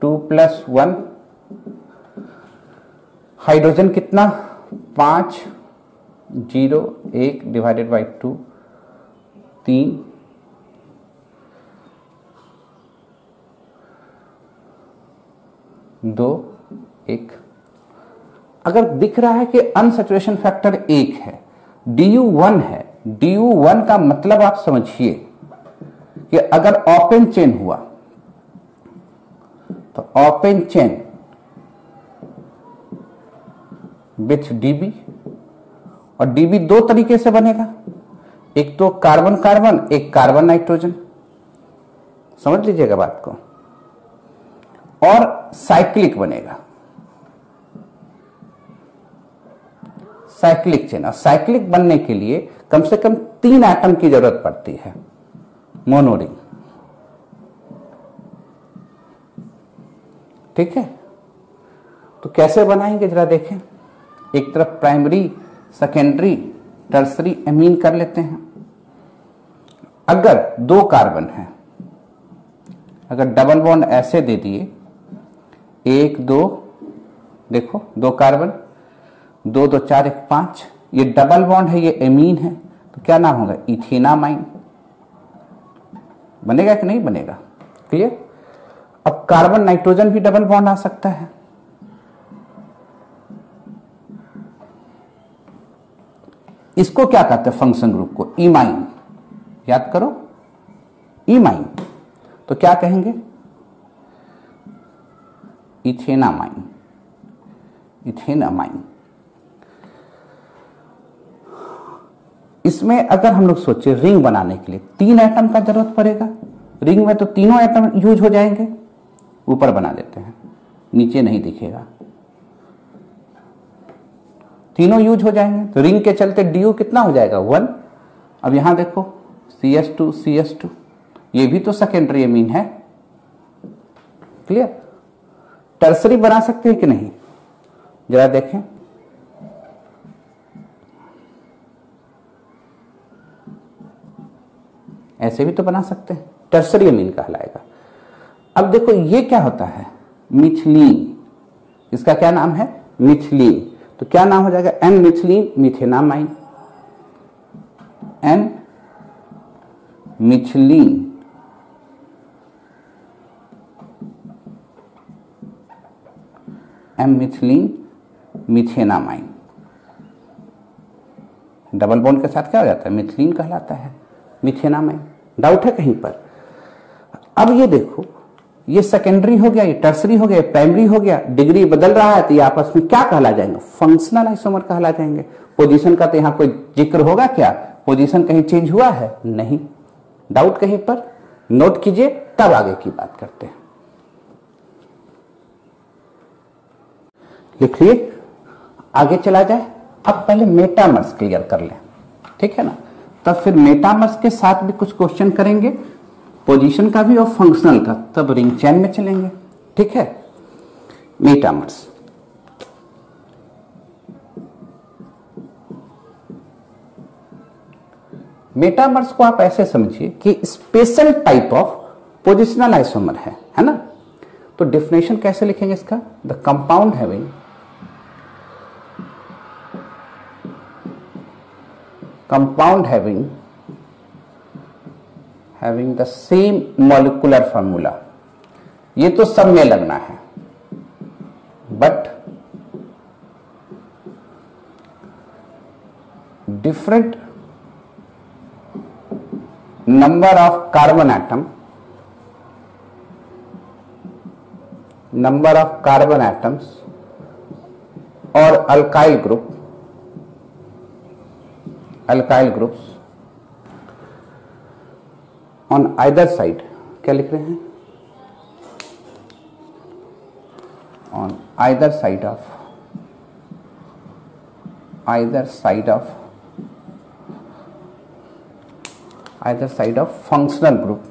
टू प्लस वन, हाइड्रोजन कितना? पाँच, ज़ीरो, एक डिवाइडेड बाई टू, तीन। दो, एक। अगर दिख रहा है कि अनसेचुरेशन फैक्टर एक है डी यू वन है डी यू वन का मतलब आप समझिए कि अगर ओपन चेन हुआ तो ओपन चेन विथ डीबी और डीबी दो तरीके से बनेगा। एक तो कार्बन कार्बन एक कार्बन नाइट्रोजन समझ लीजिएगा बात को। और साइक्लिक बनेगा। साइक्लिक चेन और साइक्लिक बनने के लिए कम से कम तीन एटम की ज़रूरत पड़ती है। मोनोरिंग ठीक है? तो कैसे बनाएँगे जरा देखें। एक तरफ़ प्राइमरी सेकेंडरी टर्सरी एमीन कर लेते हैं। अगर दो कार्बन है, अगर डबल बॉन्ड ऐसे दे दिए, एक, दो, देखो, दो कार्बन दो दो, चार, एक, पाँच। ये डबल बॉन्ड है, ये एमीन है। तो क्या नाम होगा? इथेनामाइन बनेगा कि नहीं बनेगा? क्लियर अब कार्बन नाइट्रोजन भी डबल बॉन्ड आ सकता है। इसको क्या कहते हैं फ़ंक्शन ग्रुप को? इमाइन याद करो? इमाइन तो क्या कहेंगे? इथेनामाइन इथेनामाइन इसमें अगर हम लोग सोचे रिंग बनाने के लिए, तीन एटम का ज़रूरत पड़ेगा। रिंग में तो तीनों एटम यूज़ हो जाएँगे। ऊपर बना देते हैं। नीचे नहीं दिखेगा। तीनों यूज़ हो जाएँगे। तो रिंग के चलते डी कितना हो जाएगा? वन। अब यहाँ देखो C S two C S two ये भी तो सेकेंडरी अमीन है। क्लियर टर्सरी बना सकते हैं कि नहीं? जरा देखें। ऐसे भी तो बना सकते हैं। टर्सरी अमीन कहलाएगा। अब देखो, ये क्या होता है? मिथिलीन। इसका क्या नाम है? मिथिलीन। तो क्या नाम हो जाएगा? N methylene, methanamine. N methylene. M methylene, methanamine. Double bond के साथ क्या हो जाता है? मिथिलीन कहलाता है। मिथेनामाइन डाउट है कहीं पर। अब ये देखो, ये सेकेंडरी हो गया, ये टर्सरी हो गया प्राइमरी हो गया डिग्री बदल रहा है तो ये आपस में क्या कहला जाएँगे? फंक्शनल आइसोमर कहला जाएँगे। पोजीशन का तो यहाँ कोई ज़िक्र होगा क्या? पोजीशन कहीं चेंज हुआ है? नहीं। डाउट कहीं पर? नोट कीजिए, तब आगे की बात करते हैं। लिखिए आगे चला जाए। अब पहले मेटामर्स क्लियर कर लें। ठीक है ना? तब फिर मेटामर्स के साथ भी कुछ क्वेश्चन करेंगे। पोजीशन का भी और फंक्शनल का। तब रिंग चैन में चलेंगे। ठीक है? मेटामर्स मेटामर्स को आप ऐसे समझिए कि special type of positional isomer है। है ना? तो डिफिनेशन कैसे लिखेंगे इसका? The compound having compound having having the same molecular formula. ये तो सब में लगना है। But different number of carbon atom number of carbon atoms और alkyl group alkyl groups on either side क्या लिख रहे हैं on either side of either side of either side of functional group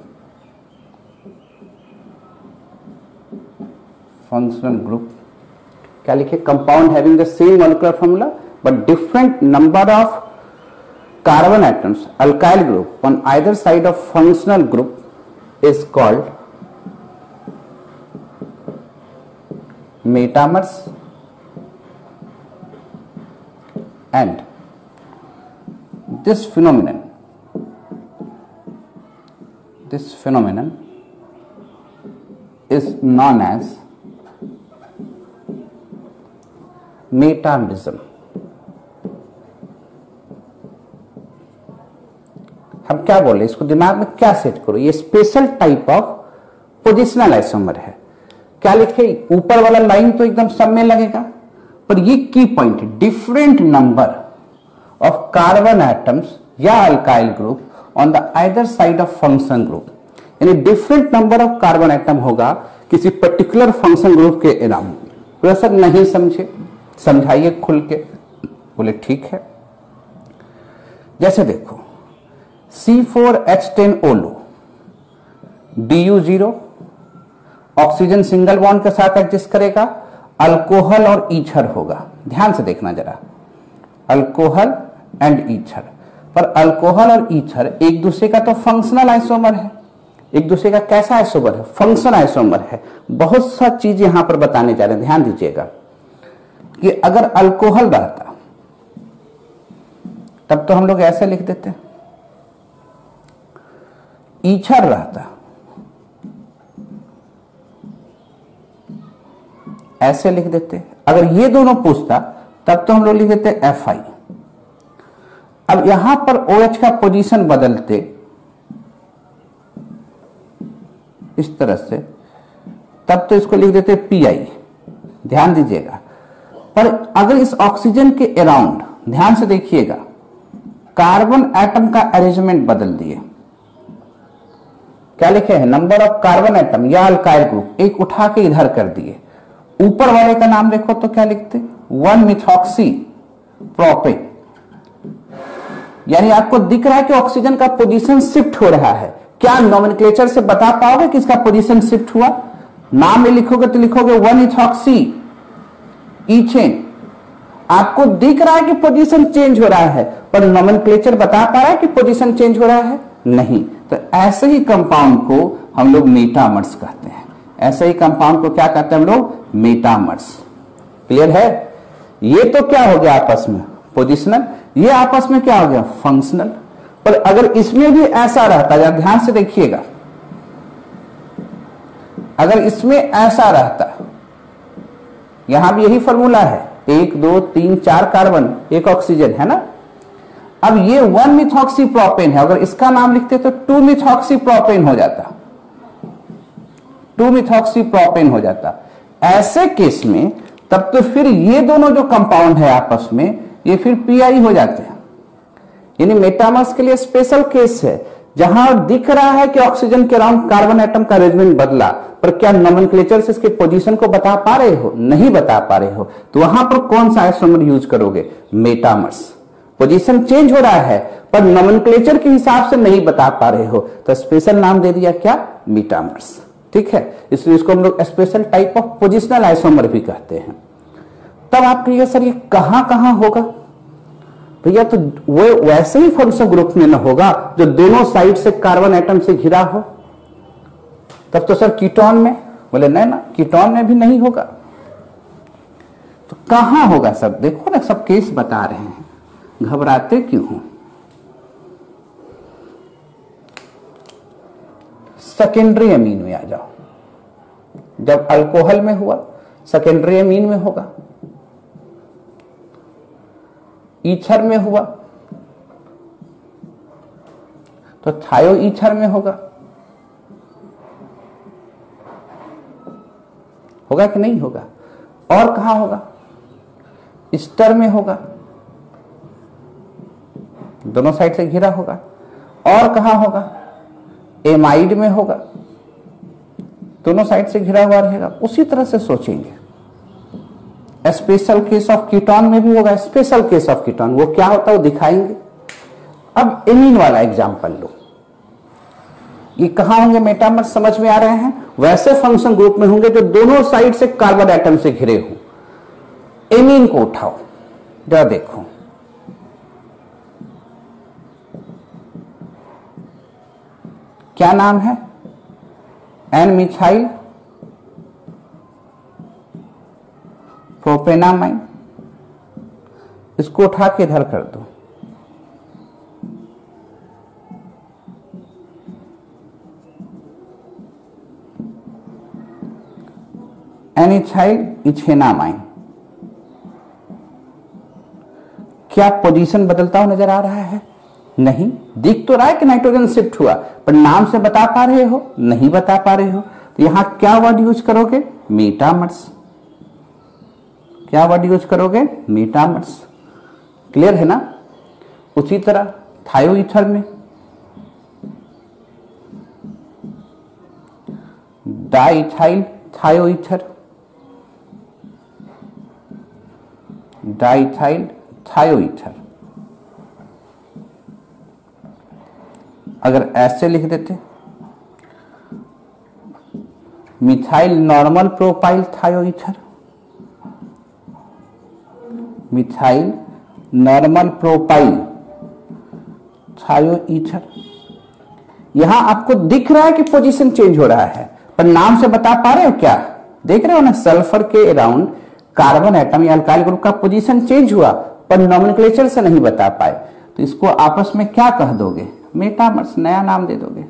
functional group क्या लिखे compound having the same molecular formula but different number of carbon atoms alkyl group on either side of functional group is called metamers and this phenomenon this phenomenon is known as metamerism हम क्या बोल? रहे इसको दिमाग में क्या set करो? ये special type of positional isomer है। क्या लिखे? ऊपर वाला लाइन तो एकदम सब में लगेगा। पर ये key point different number of carbon atoms या alkyl group on the either side of function group यानी different number of carbon atom होगा किसी पर्टिकुलर फ़ंक्शन ग्रुप के इनाम प्रोफेसर नहीं समझे? समझाइए खुल के। बोले, ठीक है। जैसे देखो C four H ten O लो D U zero oxygen single bond के साथ एडजस्ट करेगा अल्कोहल और ईछर होगा। ध्यान से देखना जरा। अल्कोहल एंड ईछर पर अल्कोहल और ईथर एक दूसरे का तो फंक्शनल आइसोमर है। एक दूसरे का कैसा आइसोमर है? फ़ंक्शन आइसोमर है। बहुत सा चीज़ यहाँ पर बताने जा रहे हैं। ध्यान दीजिएगा कि अगर अल्कोहल रहता तब तो हम लोग ऐसे लिख देते ईछर रहता। ऐसे लिख देते। अगर ये दोनों पूछता, तब तो हम लोग लिख देते एफ़ आई अब यहाँ पर ओ OH का पोजीशन बदलते, इस तरह से, तब तो इसको लिख देते पी आई ध्यान दीजिएगा। पर अगर इस ऑक्सीजन के अराउंड ध्यान से देखिएगा कार्बन एटम का अरेंजमेंट बदल दिए। क्या लिखे हैं? नंबर ऑफ़ कार्बन एटम या अल्काइल ग्रुप एक उठा के इधर कर दिए। ऊपर वाले का नाम देखो तो क्या लिखते? वन मिथॉक्सी प्रोपेन यानी आपको दिख रहा है कि ऑक्सीजन का पोजीशन शिफ्ट हो रहा है। क्या नॉमिनक्लेचर से बता पाओगे कि इसका पोजीशन शिफ्ट हुआ? नाम में लिखोगे तो लिखोगे वन इथॉक्सी ईचेन आपको दिख रहा है कि पोजीशन चेंज हो रहा है, पर नॉमिनक्लेचर बता पा रहा है कि पोजीशन चेंज हो रहा है। नहीं। तो ऐसे ही कंपाउंड को हम लोग मेटामर्स कहते हैं। ऐसे ही कंपाउंड को क्या कहते हैं हम लोग? मेटामर्स क्लियर है? ये तो क्या हो गया आपस में? पोजिशनल ये आपस में क्या हो गया? फंक्शनल पर अगर इसमें भी ऐसा रहता या ध्यान से देखिएगा। अगर इसमें ऐसा रहता यहाँ भी यही फॉर्मूला है। एक, दो, तीन, चार कार्बन एक ऑक्सीजन है ना? अब ये वन मिथॉक्सी प्रोपेन है। अगर इसका नाम लिखते तो टू मिथॉक्सी प्रोपेन हो जाता। टू मिथॉक्सी प्रोपेन हो जाता। ऐसे केस में, तब तो फिर ये दोनों जो कंपाउंड है आपस में, ये फिर पीआई हो जाते हैं। यानी मेटामस के लिए स्पेशल केस है, जहाँ दिख रहा है कि ऑक्सीजन के अराउंड कार्बन एटम का अरेंजमेंट बदला, पर क्या नॉमन से इसके पोजीशन को बता पा रहे हो? नहीं बता पा रहे हो। तो वहाँ पर कौन सा आइसोमर यूज़ करोगे? मेटामर्स पोजीशन चेंज हो रहा है, पर नॉमन के हिसाब से नहीं बता पा रहे हो। तो स्पेशल नाम दे दिया क्या? मीटामर्स ठीक है? इसलिए इसको हम लोग special type of positional isomer भी कहते हैं। तब आप कहिए सर ये कहाँ कहाँ होगा? भैया तो वो वैसे ही फ़ंक्शन ग्रुप में न होगा, जो दोनों साइड से कार्बन एटम से घिरा हो। तब तो सर कीटोन में? बोले, नहीं, ना कीटोन में भी नहीं होगा। तो कहाँ होगा सब देखो ना, सब केस बता रहे हैं। घबराते क्यों हो? सेकेंडरी अमीन में आ जाओ। जब अल्कोहल में हुआ सेकेंडरी अमीन में होगा। ईथर में हुआ तो थायो ईथर में होगा। होगा कि नहीं होगा? और कहा होगा? स्टर में होगा। दोनों साइड से घिरा होगा और कहा होगा? एमाइड में होगा। दोनों साइड से घिरा हुआ रहेगा। उसी तरह से सोचेंगे। स्पेशल केस ऑफ़ कीटोन में भी होगा। स्पेशल केस ऑफ़ कीटोन वो क्या होता है वो दिखाएँगे। अब एमीन वाला एग्ज़ाम्पल लो। ये कहा होंगे? मेटामर समझ में आ रहे हैं? वैसे फ़ंक्शन ग्रुप में होंगे जो दोनों साइड से कार्बन एटम से घिरे हो। एमीन को उठाओ। जरा देखो। क्या नाम है? N methyl propanamine. इसको उठा के इधर कर दो। एनिथाइल इथेनामाइन। क्या पोजीशन बदलता हुआ नज़र आ रहा है? नहीं, दिख तो रहा है कि नाइट्रोजन शिफ्ट हुआ, पर नाम से बता पा रहे हो, नहीं बता पा रहे हो तो यहाँ क्या वर्ड यूज़ करोगे? मीटामर्स क्या वर्ड यूज़ करोगे? मीटामर्स क्लियर है ना? उसी तरह थायोईथर में। डाइथाइल थायोईथर डाइथाइल थायोईथर अगर ऐसे लिख देते। Methyl normal propyl thioether methyl normal propyl thio ether यहाँ आपको दिख रहा है कि पोजीशन चेंज हो रहा है, पर नाम से बता पा रहे हो क्या? देख रहे हो ना, सल्फ़र के अराउंड कार्बन, एटम या अल्काइल ग्रुप का पोजीशन चेंज हुआ, पर नॉमिनक्लेचर से नहीं बता पाए। तो इसको आपस में क्या कह दोगे? मेटामर्स, नया नाम दे दोगे।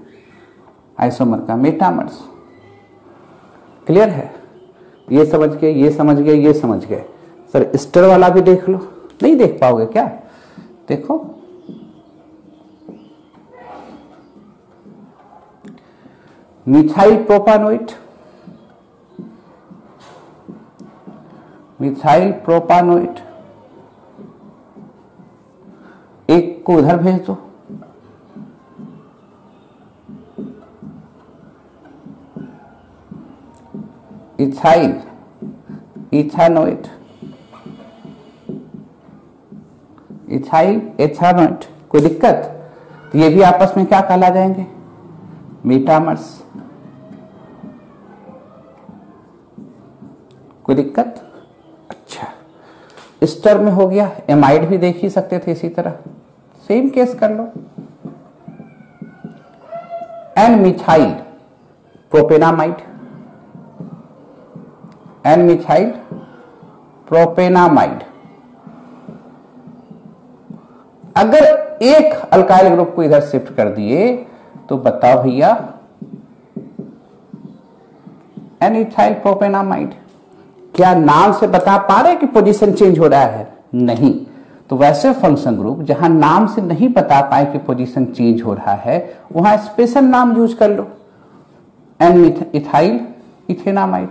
आइसोमर का मेटामर्स। क्लियर है? ये समझ गए, ये समझ गए, ये समझ गए। सर, स्टर वाला भी देख लो। नहीं देख पाओगे क्या? देखो। मिथाइल प्रोपानोइट मिथाइल प्रोपानोइट एक को उधर भेज दो। इथाइल इथानोइट इथाइल एथानोइट कोई दिक्कत? तो ये भी आपस में क्या कहला जाएँगे? मीटामर्स कोई दिक्कत? अच्छा। स्टर में हो गया एमाइड भी देख ही सकते थे इसी तरह। सेम केस कर लो। N methyl propanamide N methyl propanamide अगर एक अल्काइल ग्रुप को इधर शिफ्ट कर दिए तो बताओ भैया एन इथाइल प्रोपेनामाइड क्या नाम से बता पा रहे कि पोजीशन चेंज हो रहा है? नहीं। तो वैसे फ़ंक्शन ग्रुप जहाँ नाम से नहीं बता पाए कि पोजीशन चेंज हो रहा है, वहाँ स्पेशल नाम यूज़ कर लो। एन इथाइल इथेनामाइड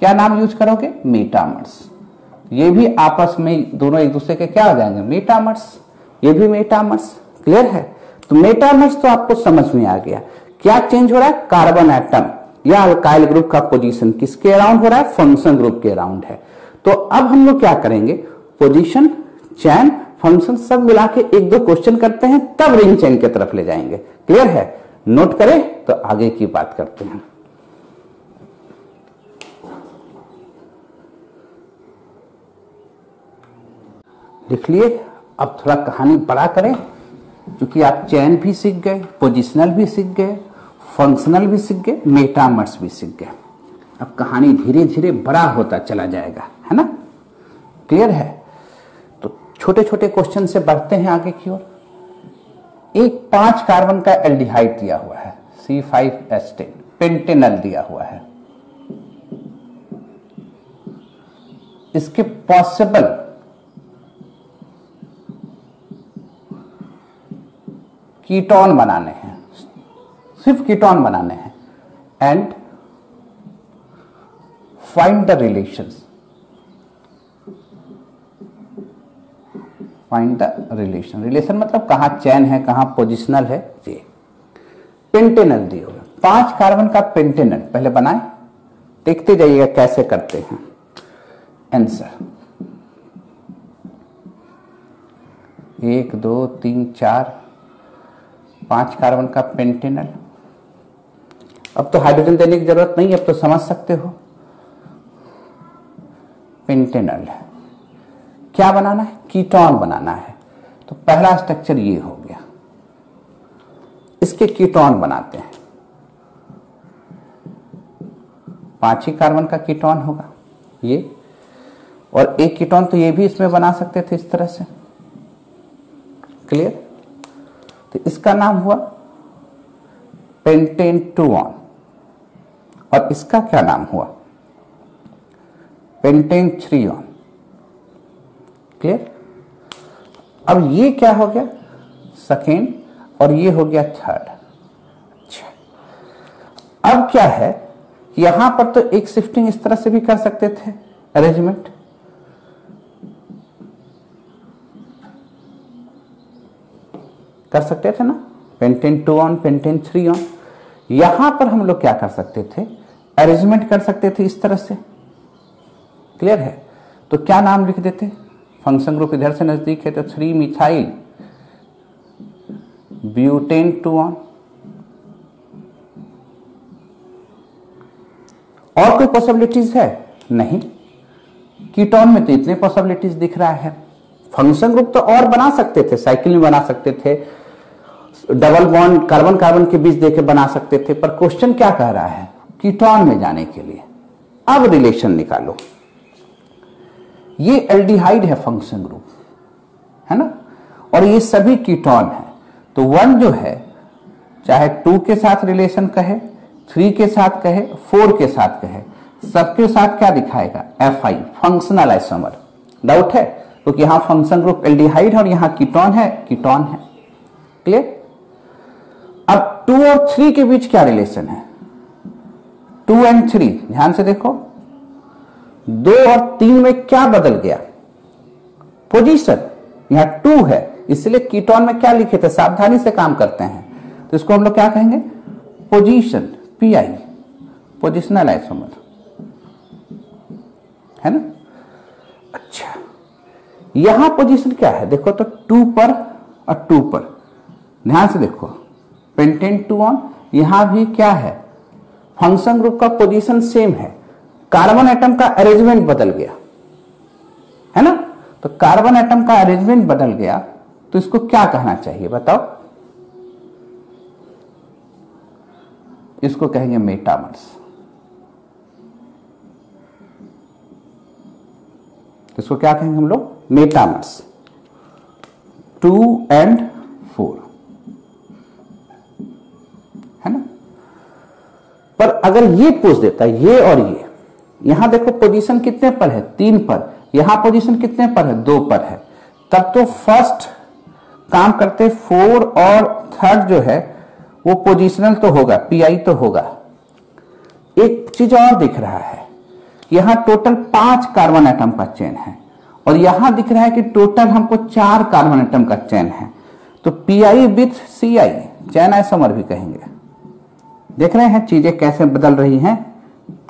क्या नाम यूज़ करोगे? मेटामर्स ये भी आपस में दोनों एक दूसरे के क्या हो जाएँगे? मेटामर्स ये भी मेटामर्स क्लियर है? तो मेटामर्स तो आपको समझ में आ गया। क्या चेंज हो रहा है? कार्बन एटम या अल्काइल ग्रुप का पोजीशन किसके अराउंड हो रहा है? फ़ंक्शन ग्रुप के अराउंड है। तो अब हम लोग क्या करेंगे? पोजीशन चैन फ़ंक्शन सब मिला के एक दो क्वेश्चन करते हैं, तब रिंग चैन की तरफ़ ले जाएँगे। क्लियर है? नोट करें तो आगे की बात करते हैं। लिख लिए। अब थोड़ा कहानी बड़ा करें, क्योंकि आप चैन भी सीख गए पोजिशनल भी सीख गए फंक्शनल भी सीख गए मेटामर्स भी सीख गए। अब कहानी धीरे धीरे बड़ा होता चला जाएगा, है ना? क्लियर है? तो छोटे छोटे क्वेश्चन से बढ़ते हैं आगे की ओर। एक पाँच कार्बन का एल्डिहाइड दिया हुआ है सी फाइव एस्टेन पेंटेनल दिया हुआ है। इसके पॉसिबल कीटोन बनाने हैं। सिर्फ़ कीटोन बनाने हैं। And find the relations find the relation relation मतलब कहाँ चैन है, कहाँ पोजिशनल है, ये। पेंटेनल दिए हुए। पाँच कार्बन का पेंटेनल पहले बनाए। देखते जाइएगा कैसे करते हैं। आंसर एक, दो, तीन, चार। पाँच कार्बन का पेंटेनल। अब तो हाइड्रोजन देने की ज़रूरत नहीं, अब तो समझ सकते हो। पेंटेनल क्या बनाना है? कीटोन बनाना है। तो पहला स्ट्रक्चर ये हो गया। इसके कीटोन बनाते हैं। पाँच ही कार्बन का कीटोन होगा, ये। और एक कीटोन तो ये भी इसमें बना सकते थे इस तरह से। क्लियर? तो इसका नाम हुआ पेंटेन टू ऑन और इसका क्या नाम हुआ? Pentane three one clear? अब ये क्या हो गया? सेकेंड। और ये हो गया थर्ड। अच्छा। अब क्या है? यहाँ पर तो एक शिफ्टिंग इस तरह से भी कर सकते थे। अरेंजमेंट कर सकते थे ना? Pentane two one pentane three one यहाँ पर हम लोग क्या कर सकते थे? अरेंजमेंट कर सकते थे इस तरह से। क्लियर है? तो क्या नाम लिख देते? फ़ंक्शन ग्रुप इधर से नज़दीक है तो three methyl butane two one और कोई पॉसिबिलिटीज है? नहीं। कीटोन में तो इतने पॉसिबिलिटीज दिख रहा है। फ़ंक्शन ग्रुप तो और बना सकते थे साइकिल में बना सकते थे डबल बॉन्ड कार्बन कार्बन के बीच देके बना सकते थे, पर क्वेश्चन क्या कह रहा है? कीटोन में जाने के लिए। अब रिलेशन निकालो। ये एल्डिहाइड है फ़ंक्शन ग्रुप है ना? और ये सभी कीटोन है। तो वन जो है, चाहे टू के साथ रिलेशन कहे थ्री के साथ कहे फोर के साथ कहे, सबके साथ क्या दिखाएगा? F I functional isomer doubt है? क्योंकि यहाँ फ़ंक्शन ग्रुप एल्डिहाइड है और यहाँ कीटोन है कीटोन है। क्लियर अब टू और थ्री के बीच क्या रिलेशन है? टू एंड थ्री ध्यान से देखो। दो और तीन में क्या बदल गया? पोजीशन यहाँ टू है, इसलिए कीटोन में क्या लिखे थे? सावधानी से काम करते हैं। तो इसको हम लोग क्या कहेंगे? Position P I positional isomer है ना? अच्छा। यहाँ पोजीशन क्या है? देखो तो टू पर और टू पर। ध्यान से देखो। पेंटेन टू ऑन यहाँ भी क्या है? फ़ंक्शन ग्रुप का पोजीशन सेम है। कार्बन एटम का अरेंजमेंट बदल गया। है ना? तो कार्बन एटम का अरेंजमेंट बदल गया तो इसको क्या कहना चाहिए बताओ? इसको कहेंगे मेटामर्स इसको क्या कहेंगे हम लोग? मेटामर्स टू एंड फोर है ना? पर अगर ये पूछ देता ये और ये, यहाँ देखो पोजीशन कितने पर है? तीन पर। यहाँ पोजीशन कितने पर है? दो पर है। तब तो फ़र्स्ट काम करते फोर और थर्ड जो है, वो पोजिशनल तो होगा पीआई तो होगा। एक चीज़ और दिख रहा है। यहाँ टोटल पाँच कार्बन एटम का चेन है। और यहाँ दिख रहा है कि टोटल हमको चार कार्बन एटम का चैन है। तो PI with C I chain isomer भी कहेंगे। देख रहे हैं चीज़ें कैसे बदल रही हैं।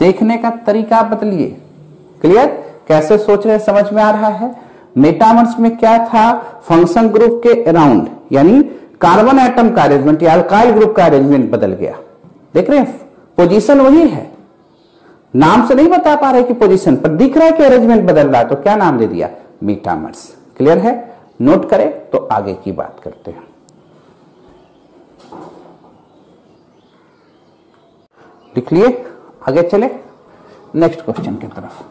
देखने का तरीका बदलिए। क्लियर कैसे सोच रहे समझ में आ रहा है? मेटामर्स में क्या था? फ़ंक्शन ग्रुप के अराउंड यानी कार्बन एटम का अरेंजमेंट या अल्काइल ग्रुप का अरेंजमेंट बदल गया। देख रहे हैं पोजीशन वही है। नाम से नहीं बता पा रहे कि पोजीशन पर दिख रहा है कि अरेंजमेंट बदल रहा है तो क्या नाम दे दिया? मीटामर्स क्लियर है? नोट करें तो आगे की बात करते हैं। लिख लिए आगे चले। नेक्स्ट क्वेश्चन की तरफ़।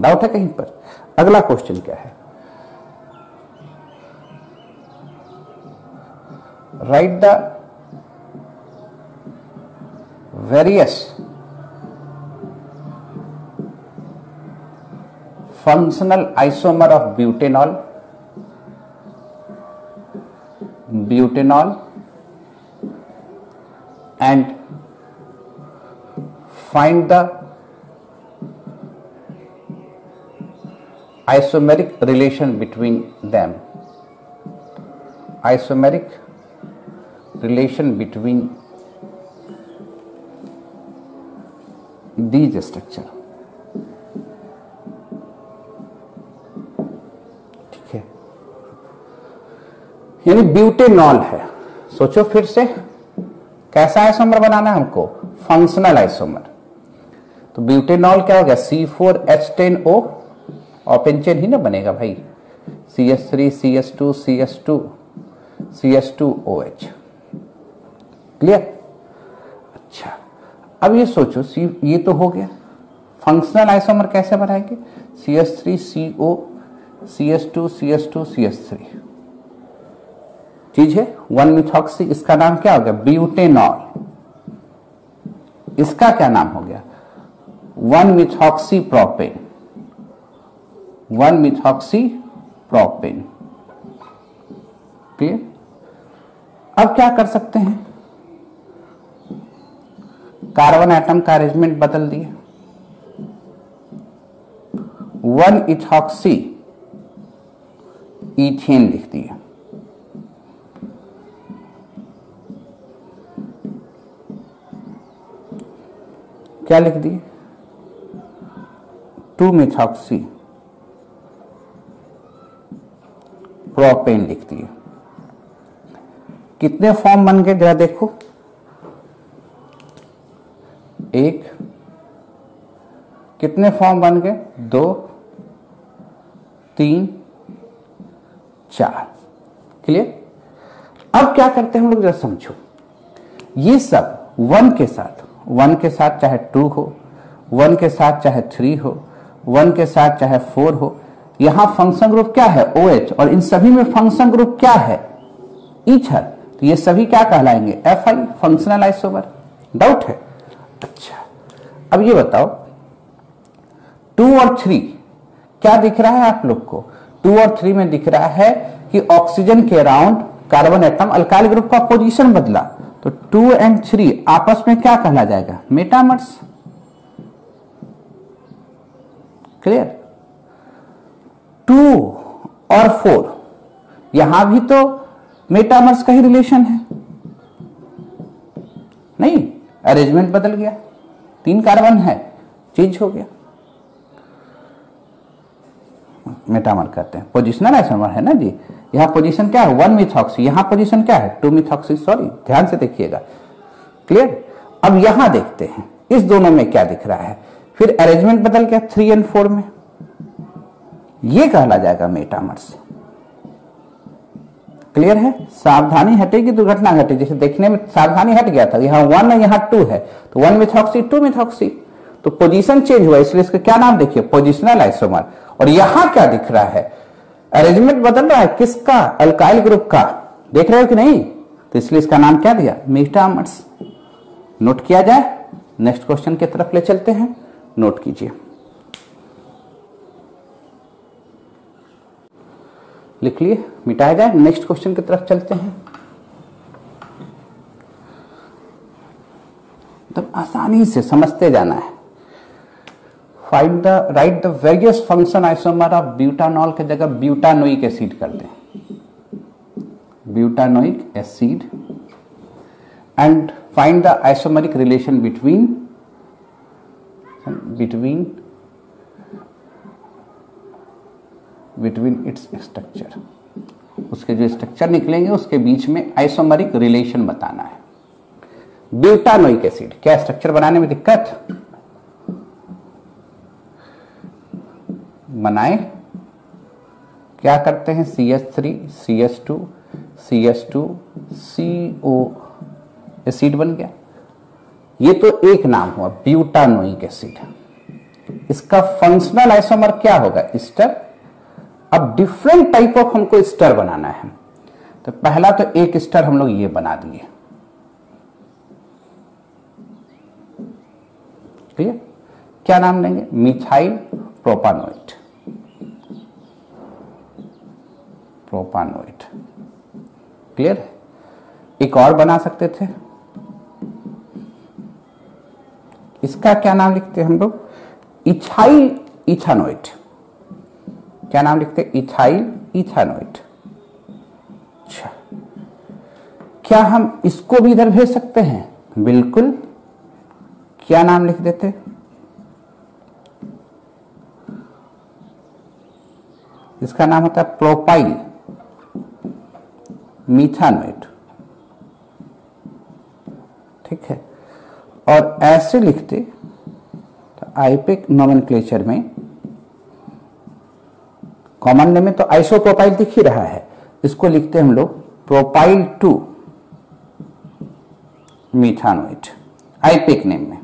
डाउट है कहीं पर? अगला क्वेश्चन क्या है? write the various functional isomer of butanol butanol and find the isomeric relation between them. Isomeric relation between these structure. यानी ब्यूटेनॉल है। सोचो फिर से, कैसा आइसोमर बनाना है हमको? फंक्शनल आइसोमर तो ब्यूटेनॉल क्या हो गया? C four H ten O open chain ही ना बनेगा भाई। C S three C S two C S two C S two O H clear अच्छा। अब ये सोचो सी ये तो हो गया। फंक्शनल आइसोमर कैसे बनाएँगे? C S three C O C S two C S two C S three चीज़ है? वन मिथॉक्सी इसका नाम क्या हो गया? ब्यूटेनॉल इसका क्या नाम हो गया? One methoxy propane one methoxy propane clear अब क्या कर सकते हैं? कार्बन एटम का अरेंजमेंट बदल दिए वन इथॉक्सी इथेन लिख दिया। क्या लिख दिए टू मिथॉक्सी प्रोपेन लिख दिए कितने फॉर्म बन गए? जरा देखो। एक, कितने फॉर्म बन गए? दो, तीन, चार। क्लियर अब क्या करते हैं हम लोग? जरा समझो। ये सब वन के साथ वन के साथ चाहे टू हो वन के साथ चाहे थ्री हो वन के साथ चाहे फोर हो, यहाँ फ़ंक्शन ग्रुप क्या है? ओ OH और इन सभी में फ़ंक्शन ग्रुप क्या है? ईचर तो ये सभी क्या कहलाएँगे? F I functional isomer doubt है? अच्छा। अब ये बताओ टू और थ्री क्या दिख रहा है आप लोग को? टू और थ्री में दिख रहा है कि ऑक्सीजन के around carbon atom alkyl group का पोजीशन बदला। तो टू एंड थ्री आपस में क्या कहला जाएगा? मेटामर्स क्लियर टू और फोर यहाँ भी तो मेटामर्स का ही रिलेशन है। नहीं? अरेंजमेंट बदल गया। तीन कार्बन है चेंज हो गया। मेटामर कहते हैं। पोजिशनल आइसोमर है ना जी? यहाँ पोजीशन क्या है? वन मिथॉक्सी यहाँ पोजीशन क्या है? टू मिथॉक्सी सॉरी ध्यान से देखिएगा। क्लियर अब यहाँ देखते हैं। इस दोनों में क्या दिख रहा है? फिर अरेंजमेंट बदल गया थ्री एंड फोर में। ये कहला जाएगा मेटामर्स क्लियर है? सावधानी हटेगी, दुर्घटना घटे जैसे देखने में सावधानी हट गया था। यहाँ वन है, यहाँ टू है। तो वन मिथॉक्सी टू मिथॉक्सी तो पोजीशन चेंज हुआ, इसलिए इसका क्या नाम देखिए? पोजिशनल आइसोमर और यहाँ क्या दिख रहा है? अरेंजमेंट बदल रहा है। किसका? अल्काइल ग्रुप का। देख रहे हो कि नहीं? तो इसलिए इसका नाम क्या दिया? मेटामर्स नोट किया जाए। नेक्स्ट क्वेश्चन की तरफ़ ले चलते हैं। नोट कीजिए। लिख लिए मिटाया जाए। नेक्स्ट क्वेश्चन की तरफ़ चलते हैं। तब आसानी से समझते जाना है। Find the right the various function isomer of butanol के जगह ब्यूटानोइक एसिड कर दें। Butanoic acid and find the isomeric relation between between between its structure उसके जो स्ट्रक्चर निकलेंगे, उसके बीच में आइसोमरिक रिलेशन बताना है। ब्यूटानोइक एसिड क्या स्ट्रक्चर बनाने में दिक्कत? बनाए क्या करते हैं? C S three C S two C S two C O acid बन गया। ये तो एक नाम हुआ ब्यूटानोइक एसिड इसका फंक्शनल आइसोमर क्या होगा? स्टर अब डिफरेंट टाइप ऑफ़ हमको स्टर बनाना है। तो पहला तो एक स्टर हम लोग ये बना दिए। क्लियर क्या नाम लेंगे? मिथाइल प्रोपानोइट प्रोपानोइट क्लियर एक और बना सकते थे। इसका क्या नाम लिखते हैं हम लोग? इथाइल इथानोइट क्या नाम लिखते इथाइल इथानोइट अच्छा। क्या हम इसको भी इधर भेज सकते हैं? बिल्कुल। क्या नाम लिख देते? इसका नाम होता है प्रोपाइल। मीथानोइड। ठीक है। और ऐसे लिखते तो आईपिक नॉमेनक्लेचर में कॉमन नेम में तो आइसोप्रोपाइल दिख ही रहा है। इसको लिखते हैं हम लोग प्रोपाइल टू मीथानोइड, आईपिक नेम में।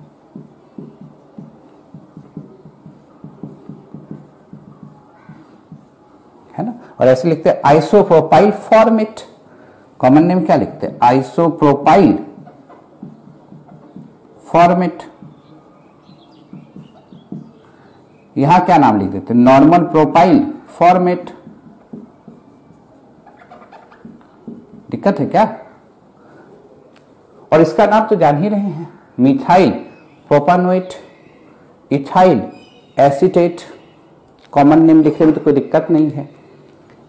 है ना? और ऐसे लिखते हैं आइसोप्रोपाइल फॉर्मेट। कॉमन नेम क्या लिखते हैं? Isopropyl formate. यहाँ क्या नाम लिख देते नॉर्मल प्रोपाइल फॉर्मेट। दिक्कत है क्या? और इसका नाम तो जान ही रहे हैं। Methyl, propanoate, ethyl, acetate, common name लिखने में तो कोई दिक्कत नहीं है।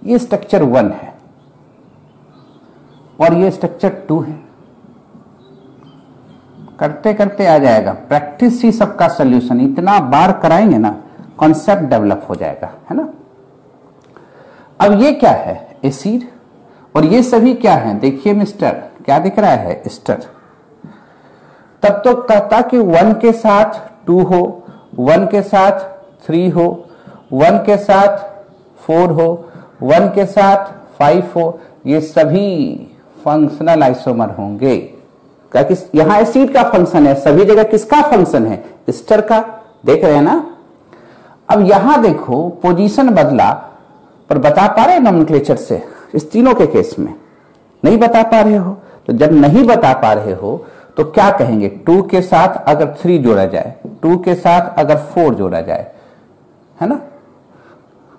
ये स्ट्रक्चर वन है। और ये स्ट्रक्चर टू है। करते करते आ जाएगा। प्रैक्टिस ही सबका सोल्यूशन इतना बार कराएँगे ना कॉन्सेप्ट डेवलप हो जाएगा। है ना? अब ये क्या है? एसिड? और ये सभी क्या है? देखिए मिस्टर, क्या दिख रहा है? स्टर तब तो कहता कि वन के साथ टू हो, वन के साथ थ्री हो, वन के साथ फोर हो, वन के साथ फाइव हो, ये सभी फंक्शनल आइसोमर होंगे। क्योंकि यहाँ एसिड का फ़ंक्शन है? सभी जगह किसका फ़ंक्शन है? स्टर का। देख रहे हैं ना? अब यहाँ देखो, पोजीशन बदला पर बता पा रहे नोमेनक्लेचर से, इस तीनों के केस में। नहीं बता पा रहे हो? तो जब नहीं बता पा रहे हो तो क्या कहेंगे? टू के साथ अगर थ्री जोड़ा जाए टू के साथ अगर फोर जोड़ा जाए, है ना?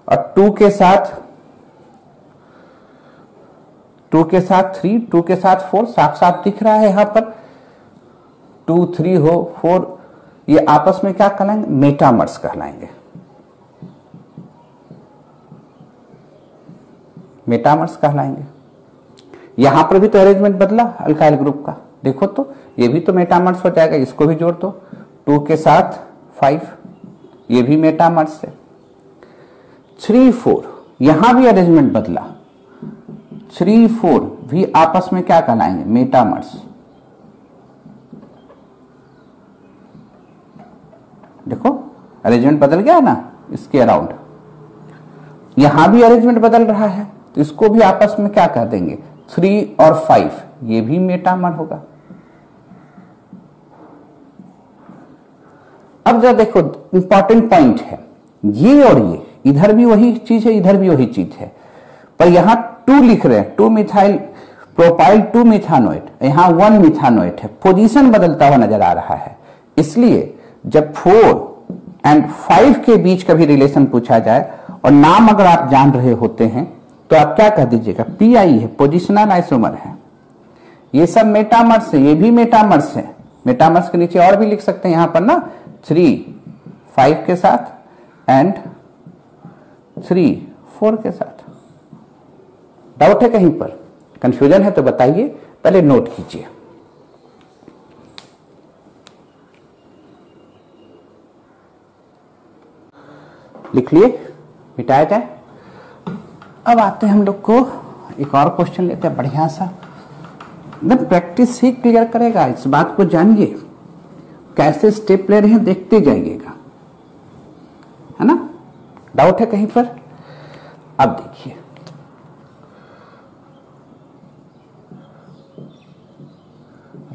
और टू के साथ टू के साथ थ्री टू के साथ फोर साफ़ साफ़ दिख रहा है यहाँ पर। टू थ्री हो फोर ये आपस में क्या कहलाएँगे? मेटामर्स कहलाएँगे। मेटामर्स कहलाएँगे। यहाँ पर भी तो अरेंजमेंट बदला अल्काइल ग्रुप का। देखो तो ये भी तो मेटामर्स हो जाएगा, इसको भी जोड़ दो। टू के साथ फाइव ये भी मेटामर्स है। थ्री फोर यहाँ भी अरेंजमेंट बदला। थ्री फोर भी आपस में क्या कहलाएँगे? मेटामर्स देखो अरेंजमेंट बदल गया ना, इसके अराउंड यहाँ भी अरेंजमेंट बदल रहा है। तो इसको भी आपस में क्या कह देंगे? थ्री और फाइव ये भी मेटामर होगा। अब जरा देखो इंपॉर्टेंट पॉइंट है। ये और ये, इधर भी वही चीज़ है, इधर भी वही चीज़ है। पर यहाँ टू लिख रहे हैं। Two methyl propyl two methanoate यहाँ वन मिथानोइट है। पोजीशन बदलता हुआ नज़र आ रहा है। इसलिए जब फोर एंड फाइव के बीच का भी रिलेशन पूछा जाए, और नाम अगर आप जान रहे होते हैं तो आप क्या कह दीजिएगा? पी आई है पोजिशनल आइसोमर है। ये सब मेटामर्स है, ये भी मेटामर्स है। मेटामर्स के नीचे और भी लिख सकते हैं यहाँ पर ना। थ्री फाइव के साथ एंड थ्री फोर के साथ। डाउट है कहीं पर? कंफ्यूजन है तो बताइए, पहले नोट कीजिए। लिख लिए? मिटाया जाए? अब आते हैं हम लोग को एक और क्वेश्चन लेते हैं, बढ़िया सा। एकदम प्रैक्टिस ही क्लियर करेगा, इस बात को जानिए। कैसे स्टेप ले रहे हैं, देखते जाइएगा। है ना? डाउट है कहीं पर? अब देखिए।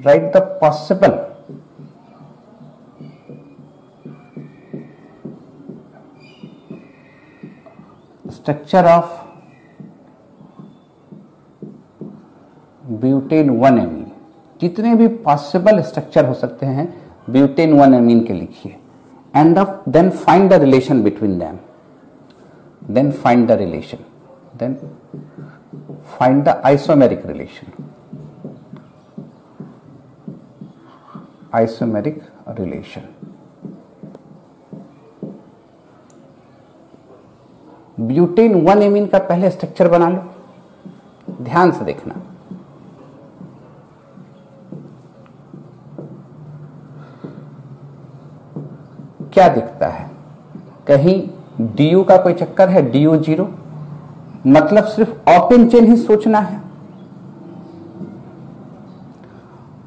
Write the possible structure of butane one amine जितने भी पॉसिबल स्ट्रक्चर हो सकते हैं, ब्यूटेन वन एमीन के लिखिए। And then find the relation between them then find the relation then find the isomeric relation isomeric relation butane one amine का पहले structure बना लो। ध्यान से देखना। क्या दिखता है? कहीं डीयू का कोई चक्कर है? डीयू ज़ीरो मतलब सिर्फ़ ओपन चेन ही सोचना है।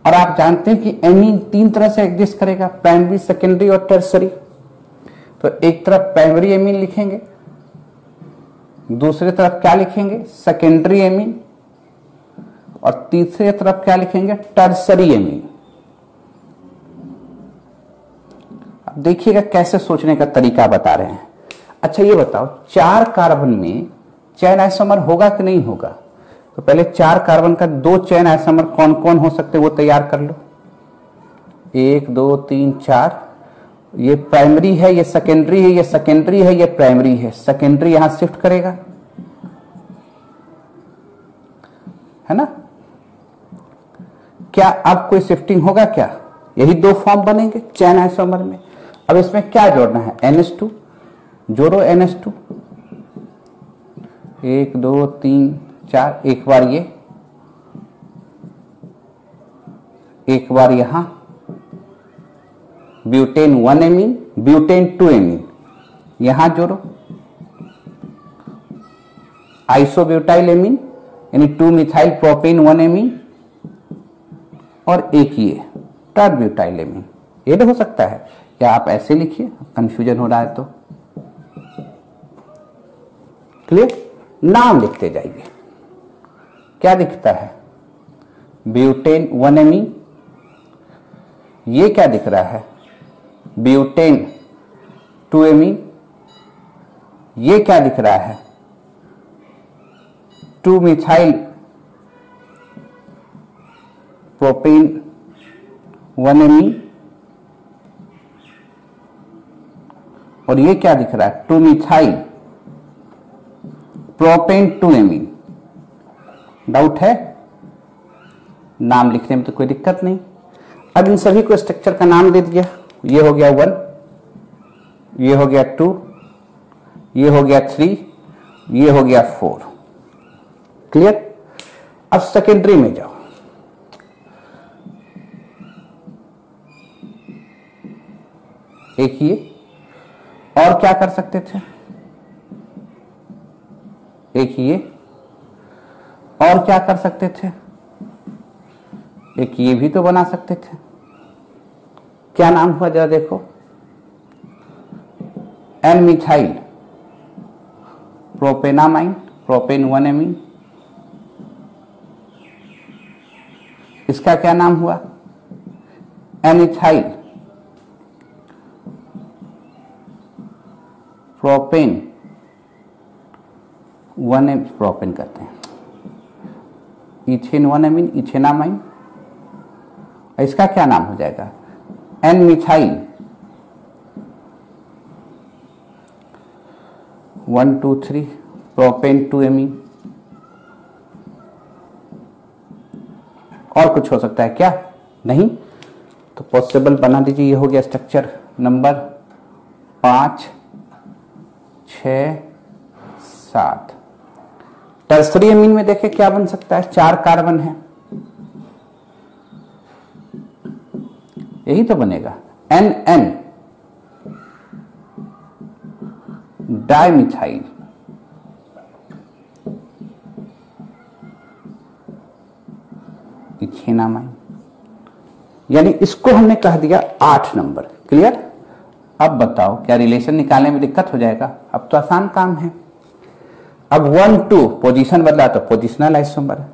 और आप जानते हैं कि एमीन तीन तरह से एग्जिस्ट करेगा प्राइमरी सेकेंडरी और टर्सरी तो एक तरफ़ प्राइमरी एमीन लिखेंगे, दूसरी तरफ़ क्या लिखेंगे? सेकेंडरी एमीन और तीसरी तरफ़ क्या लिखेंगे? टर्सरी एमीन अब देखिएगा कैसे सोचने का तरीका बता रहे हैं। अच्छा ये बताओ, चार कार्बन में चैन आइसोमर होगा कि नहीं होगा? तो पहले चार कार्बन का दो चैन आइसोमर कौन कौन हो सकते वो तैयार कर लो। एक, दो, तीन, चार। ये प्राइमरी है, ये सेकेंडरी है, ये सेकेंडरी है, ये प्राइमरी है। सेकेंडरी यहाँ शिफ्ट करेगा। है ना? क्या अब कोई शिफ्टिंग होगा क्या? यही दो फॉर्म बनेंगे चैन आइसोमर में। अब इसमें क्या जोड़ना है? एन एस टू जोड़ो एन एस टू एक, दो, तीन, चार, एक बार ये। एक बार यहाँ। Butane one amine butane two amine यहाँ जोड़ो। आइसोब्यूटाइल एमीन यानी two methyl propane one amine और एक ये टर्ब्यूटाइल एमीन ये हो सकता है। या आप ऐसे लिखिए? कंफ्यूजन हो रहा है तो। क्लियर नाम लिखते जाइए। क्या दिखता है? ब्यूटेन वन एमी ये क्या दिख रहा है? ब्यूटेन टू एमी ये क्या दिख रहा है? Two methyl propane one amine और ये क्या दिख रहा है? Two methyl propane two amine doubt है? नाम लिखने में तो कोई दिक्कत नहीं। अब इन सभी को स्ट्रक्चर का नाम दे दिया। ये हो गया वन ये हो गया टू ये हो गया थ्री ये हो गया फोर क्लियर अब सेकेंडरी में जाओ। एक ये और क्या कर सकते थे? एक ये। और क्या कर सकते थे? एक ये भी तो बना सकते थे। क्या नाम हुआ जरा देखो। N methyl propanamine propane one amine इसका क्या नाम हुआ? N ethyl propane, one M propane कहते हैं। इथेन वन एमीन, इथेनामाइन, इसका क्या नाम हो जाएगा? N methyl. One, two, three, propane, two amine और कुछ हो सकता है क्या? नहीं। तो पॉसिबल बना दीजिए, ये हो गया स्ट्रक्चर नंबर पाँच। छ सात। टर्सरी एमीन में देखे क्या बन सकता है? चार कार्बन है। यही तो बनेगा। N N. Dimethyl ethanamine. यानी इसको हमने कह दिया आठ नंबर। क्लियर? अब बताओ, क्या रिलेशन निकालने में दिक्कत हो जाएगा? अब तो आसान काम है। अब वन टू पोजीशन बदला तो पोजिशनल आइसोमर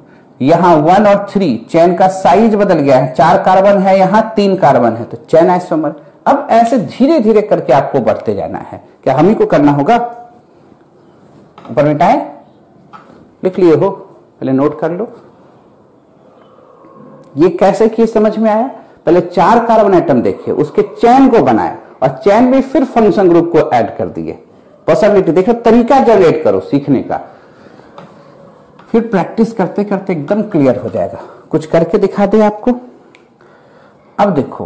यहाँ वन और थ्री चैन का साइज़ बदल गया है। चार कार्बन है यहाँ, तीन कार्बन है तो चैन आइसोमर अब ऐसे धीरे धीरे करके आपको बढ़ते जाना है। क्या हम ही को करना होगा? ऊपर मिटाए लिख लिए हो। पहले नोट कर लो। ये कैसे किए समझ में आया? पहले चार कार्बन आइटम देखे, उसके चैन को बनाया। और चैन में फिर फ़ंक्शन ग्रुप को ऐड कर दिए। पॉसिबिलिटी देखो, तरीका जनरेट करो सीखने का। फिर प्रैक्टिस करते करते एकदम क्लियर हो जाएगा। कुछ करके दिखा दे आपको। अब देखो,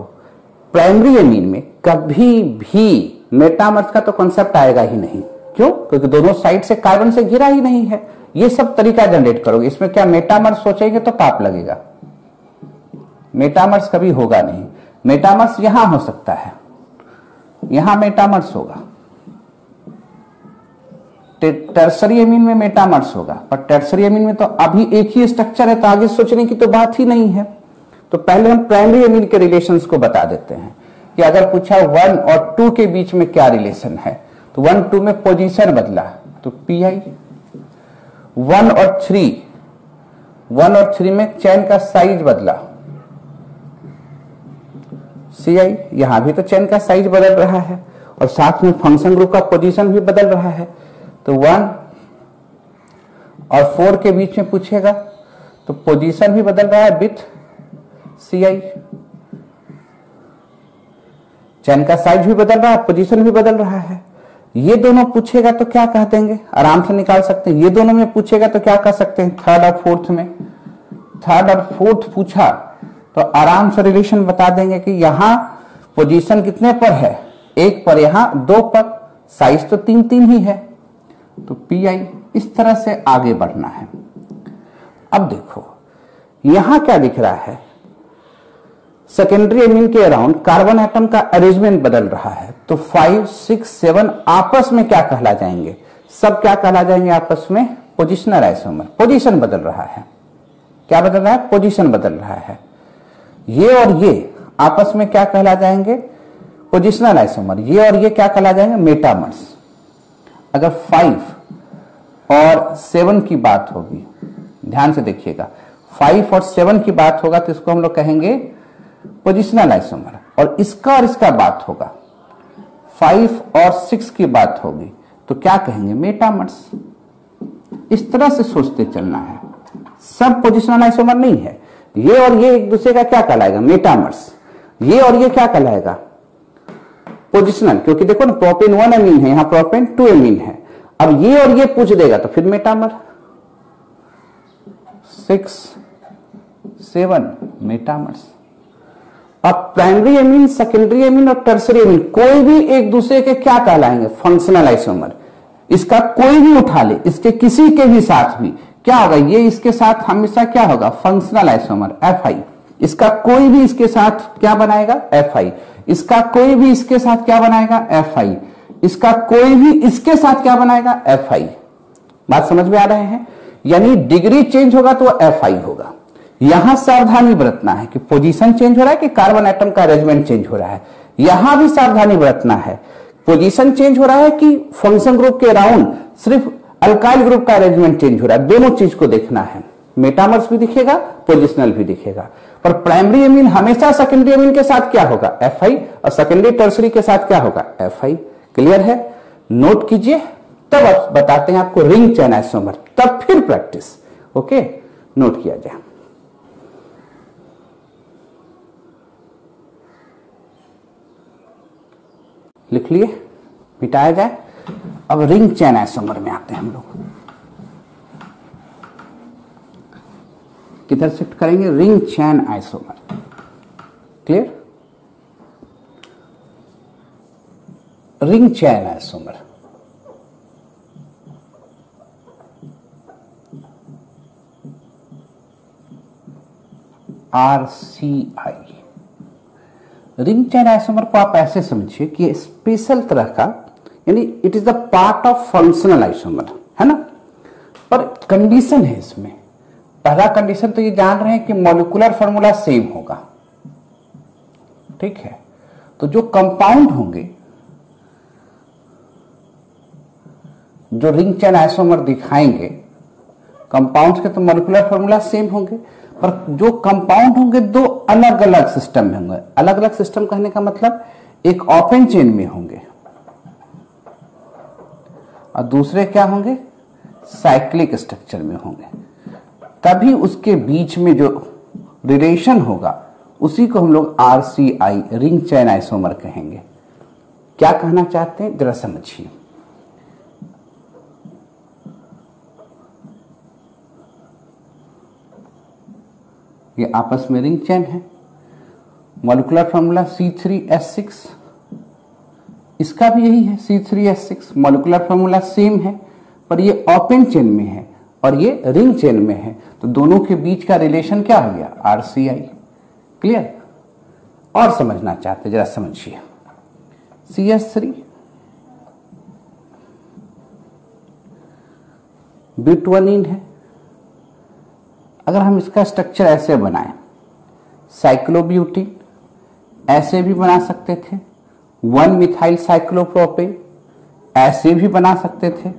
प्राइमरी एमीन में कभी भी मेटामर्स का तो कॉन्सेप्ट आएगा ही नहीं। क्यों? क्योंकि दोनों साइड से कार्बन से घिरा ही नहीं है। ये सब तरीका जनरेट करोगे। इसमें क्या मेटामर्स सोचेंगे तो पाप लगेगा। मेटामर्स कभी होगा नहीं। मेटामर्स यहाँ हो सकता है। यहाँ मेटामर्स होगा। टर्सरी अमीन में मेटामर्स होगा। पर टर्सरी अमीन में तो अभी एक ही स्ट्रक्चर है तो आगे सोचने की तो बात ही नहीं है। तो पहले हम प्राइमरी अमीन के रिलेशंस को बता देते हैं कि अगर पूछा वन और टू के बीच में क्या रिलेशन है तो वन टू में पोजीशन बदला। तो पी आई वन और थ्री वन और थ्री में चैन का साइज़ बदला। सी आई यहाँ भी तो चैन का साइज़ बदल रहा है और साथ में फ़ंक्शन ग्रुप का पोजीशन भी बदल रहा है। तो वन और फोर के बीच में पूछेगा तो पोजीशन भी बदल रहा है विथ सी आई चैन का साइज़ भी बदल रहा है पोजीशन भी बदल रहा है। ये दोनों पूछेगा तो क्या कह देंगे? आराम से निकाल सकते हैं। ये दोनों में पूछेगा तो क्या कह सकते हैं? थर्ड और फोर्थ में। थर्ड और फोर्थ पूछा तो आराम से रिलेशन बता देंगे कि यहाँ पोजीशन कितने पर है? एक पर यहाँ, दो पर। साइज़ तो तीन तीन ही है। तो पी आई इस तरह से आगे बढ़ना है। अब देखो, यहाँ क्या दिख रहा है? सेकेंडरी एमिन के अराउंड कार्बन एटम का अरेंजमेंट बदल रहा है। तो फाइव सिक्स सेवन आपस में क्या कहला जाएँगे? सब क्या कहला जाएँगे आपस में? पोजिशनल आइसोमर पोजीशन बदल रहा है। क्या बदल रहा है? पोजीशन बदल रहा है। ये और ये आपस में क्या कहला जाएँगे? पोजिशनल आइसोमर ये और ये क्या कहला जाएँगे? मेटामर्स अगर फाइव और सेवन की बात होगी, ध्यान से देखिएगा। फाइव और सेवन की बात होगा तो इसको हम लोग कहेंगे पोजिशनल आइसोमर और इसका और इसका बात होगा। फाइव और सिक्स की बात होगी तो क्या कहेंगे? मेटामर्स इस तरह से सोचते चलना है। सब पोजिशनल आइसोमर नहीं है। ये और ये एक दूसरे का क्या कहलाएगा? मेटामर्स ये और ये क्या कहलाएगा? पोजिशनल क्योंकि देखो ना प्रोपेन वन एमीन है, यहाँ प्रोपेन टू एमीन है। अब ये और ये पूछ देगा तो फिर मेटामर सिक्स सेवन मेटामर्स अब प्राइमरी एमीन सेकेंडरी एमीन और टर्सरी एमीन कोई भी एक दूसरे के क्या कहलाएँगे? फंक्शनल आइसोमर इसका कोई भी उठा ले, इसके किसी के भी साथ भी। क्या होगा? ये इसके साथ हमेशा क्या होगा? फंक्शनल आइसोमर एफ़ आई इसका कोई भी इसके साथ क्या बनाएगा? एफ़ आई इसका कोई भी इसके साथ क्या बनाएगा? एफ़ आई इसका कोई भी इसके साथ क्या बनाएगा? एफ़ आई बात समझ में आ रहे हैं? यानी डिग्री चेंज होगा तो एफ़ आई होगा। यहाँ सावधानी बरतना है कि पोजीशन चेंज हो रहा है कि कार्बन एटम का अरेंजमेंट चेंज हो रहा है। यहाँ भी सावधानी बरतना है। पोजीशन चेंज हो रहा है कि फ़ंक्शन ग्रुप के अराउंड सिर्फ़ अल्काइल ग्रुप का अरेंजमेंट चेंज हो रहा है। दोनों चीज़ को देखना है। मेटामर्स भी दिखेगा पोजिशनल भी दिखेगा। पर प्राइमरी अमीन हमेशा सेकेंडरी अमीन के साथ क्या होगा? एफ़ आई और सेकेंडरी टर्सरी के साथ क्या होगा? एफ़ आई क्लियर है? नोट कीजिए। तब आप बताते हैं आपको रिंग चैन आइसोमर तब फिर प्रैक्टिस ओके नोट किया जाए। लिख लिए? मिटाया जाए? अब रिंग चैन आइसोमर में आते हैं हम लोग। किधर शिफ्ट करेंगे? Ring chain isomer clear? Ring chain isomer R C I. Ring chain isomer को आप ऐसे समझिए कि स्पेशल तरह का यानी it is the part of functional isomer है ना? पर कंडीशन है इसमें। पहला कंडीशन तो ये जान रहे हैं कि मोलिकुलर फॉर्मूला सेम होगा। ठीक है? तो जो कंपाउंड होंगे, जो रिंग चैन आइसोमर दिखाएँगे कंपाउंड्स के तो मोलिकुलर फॉर्मूला सेम होंगे, पर जो कंपाउंड होंगे, दो अलग अलग सिस्टम में होंगे। अलग अलग सिस्टम कहने का मतलब एक ओपन चेन में होंगे। और दूसरे क्या होंगे? साइक्लिक स्ट्रक्चर में होंगे। तभी उसके बीच में जो रिलेशन होगा, उसी को हम लोग R C I ring chain isomer कहेंगे। क्या कहना चाहते हैं? जरा समझिए। ये आपस में रिंग चैन है। Molecular formula C three S six इसका भी यही है C three S six molecular formula same है, पर ये ओपन चेन में है और ये रिंग चेन में है। तो दोनों के बीच का रिलेशन क्या हो गया? आर सी आई क्लियर और समझना चाहते जरा समझिए। सी एस थ्री बिटवनिन है। अगर हम इसका स्ट्रक्चर ऐसे बनाएँ साइक्लोब्यूटिन ऐसे भी बना सकते थे। वन मिथाइल साइक्लोप्रोपेन ऐसे भी बना सकते थे।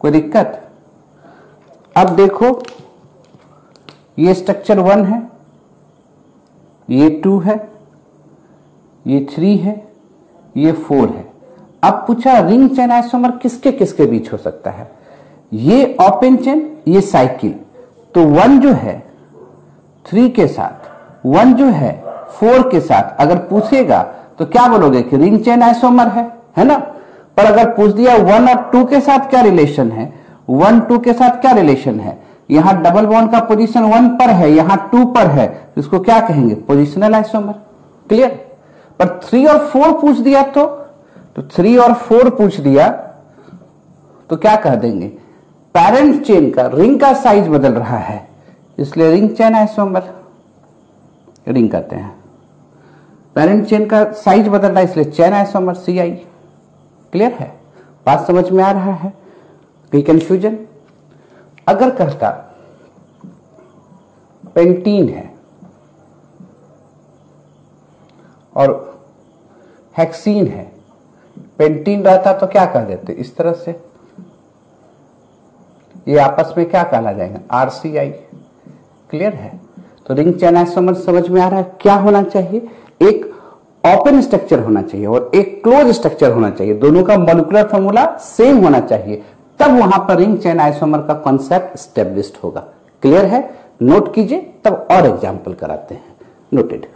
कोई दिक्कत? अब देखो, ये स्ट्रक्चर वन है, ये टू है, ये थ्री है, ये फोर है। अब पूछा रिंग चेन आइसोमर किसके किसके बीच हो सकता है? ये ओपन चेन ये साइकिल तो वन जो है थ्री के साथ वन जो है फोर के साथ अगर पूछेगा तो क्या बोलोगे कि रिंग चेन आइसोमर है? है ना? पर अगर पूछ दिया वन और टू के साथ क्या रिलेशन है? वन टू के साथ क्या रिलेशन है? यहाँ डबल बॉन्ड का पोजीशन वन पर है, यहाँ टू पर है तो इसको क्या कहेंगे? पोजिशनल आइसोमर क्लियर पर थ्री और फोर पूछ दिया तो तो थ्री और फोर पूछ दिया तो क्या कह देंगे? पैरेंट चेन का रिंग का साइज़ बदल रहा है, इसलिए रिंग चेन आइसोमर रिंग कहते हैं। पेरेंट चेन का साइज़ बदल रहा है, इसलिए chain isomer C I clear है? बात समझ में आ रहा है? कहीं कंफ्यूजन अगर कहता पेंटीन है, और हेक्सीन है पेंटीन रहता तो क्या कर देते? इस तरह से। ये आपस में क्या कहला जाएगा? आरसीआई क्लियर है? तो रिंग चैन आइसोमर समझ में आ रहा है? क्या होना चाहिए? एक ओपन स्ट्रक्चर होना चाहिए और एक क्लोज स्ट्रक्चर होना चाहिए। दोनों का मोलिकुलर फॉर्मूला सेम होना चाहिए। तब वहाँ पर रिंग चैन आइसोमर का कॉन्सेप्ट स्टेब्लिश होगा। क्लियर है? नोट कीजिए, तब और एग्ज़ाम्पल कराते हैं। नोटेड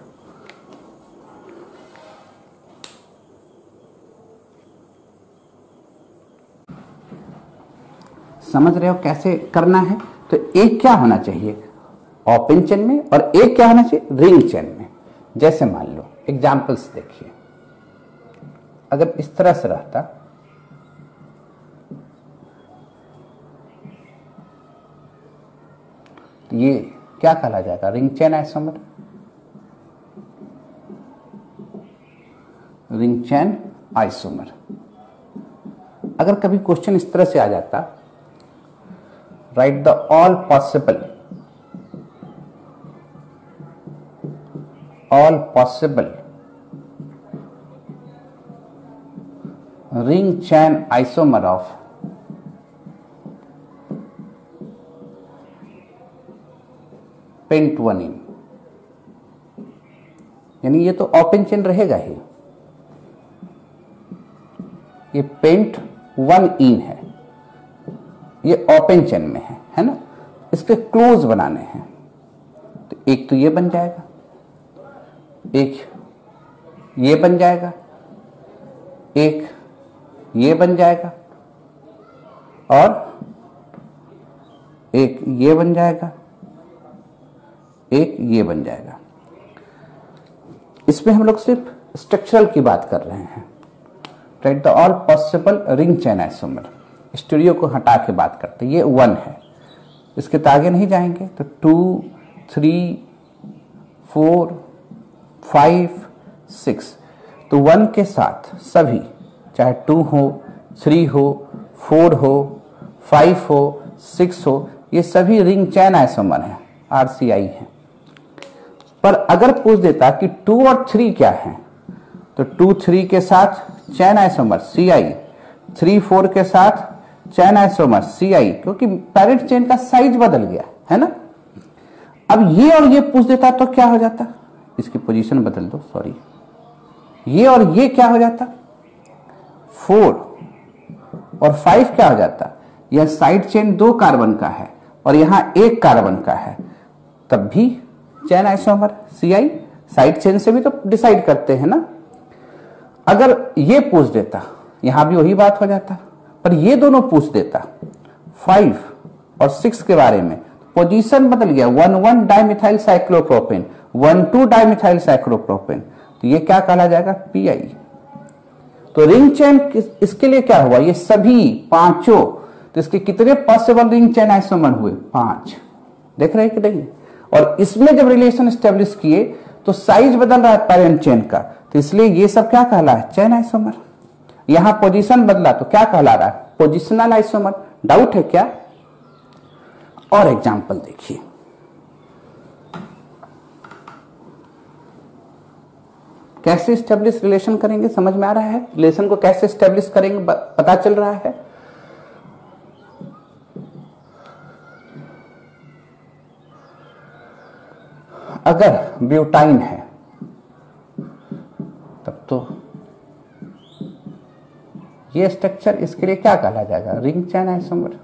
समझ रहे हो कैसे करना है? तो एक क्या होना चाहिए? ओपन चेन में और एक क्या होना चाहिए? रिंग चेन में। जैसे मान लो एग्जाम्पल्स देखिए। अगर इस तरह से रहता तो ये क्या कहा जाएगा? Ring chain isomer ring chain isomer अगर कभी क्वेश्चन इस तरह से आ जाता write the all possible all possible. Ring chain isomer of इन यानी ये तो ओपन चेन रहेगा ही। ये पेंट वन इन है। ये ओपन चेन में है है ना? इसके क्लोज बनाने हैं। तो एक तो ये बन जाएगा। एक ये बन जाएगा, एक ये बन जाएगा, और एक ये बन जाएगा, एक ये बन जाएगा। इसमें हम लोग सिर्फ़ स्ट्रक्चरल की बात कर रहे हैं। Write the all possible ring chain isomer studio को हटा के बात करते हैं। ये वन है। इसके तो आगे नहीं जाएँगे। तो two three four five six तो वन के साथ सभी, चाहे टू हो थ्री हो फोर हो फाइव हो सिक्स हो, ये सभी रिंग चैन आइसोमर है आरसीआई है। पर अगर पूछ देता कि टू और थ्री क्या है तो टू थ्री के साथ chain isomer C I three four के साथ चैन आइसोमर सी आई क्योंकि पैरेंट चेन का साइज़ बदल गया, है ना? अब ये और ये पूछ देता तो क्या हो जाता? इसकी पोजीशन बदल दो सॉरी ये और ये क्या हो जाता? फोर और फाइव क्या हो जाता? यह साइड चेन दो कार्बन का है और यहाँ एक कार्बन का है। तब भी chain isomer C I side chain से भी तो डिसाइड करते हैं ना। अगर ये पूछ देता, यहाँ भी वही बात हो जाता। पर ये दोनों पूछ देता। फाइव और सिक्स के बारे में। पोजीशन बदल गया। One one dimethyl cyclopropane one two dimethyl cyclopropane तो ये क्या कहा जाएगा? पीआई तो रिंग चैन इसके लिए क्या हुआ? ये सभी पाँचों तो इसके कितने पॉसिबल रिंग चैन आइसोमर हुए? पाँच। देख रहे कि नहीं? और इसमें जब रिलेशन स्टेब्लिश किए तो साइज़ बदल रहा है पेरेंट चेन का। तो इसलिए ये सब क्या कहला है? चैन आइसोमर यहाँ पोजीशन बदला तो क्या कहला रहा है? पोजिशनल आइसोमर डाउट है क्या? और एग्जांपल देखिए। कैसे स्टेब्लिश रिलेशन करेंगे, समझ में आ रहा है? रिलेशन को कैसे स्टेब्लिश करेंगे पता चल रहा है? अगर ब्यूटाइन है, तब तो ये स्ट्रक्चर इसके लिए क्या कहा जाएगा? रिंग चैन आइसोमर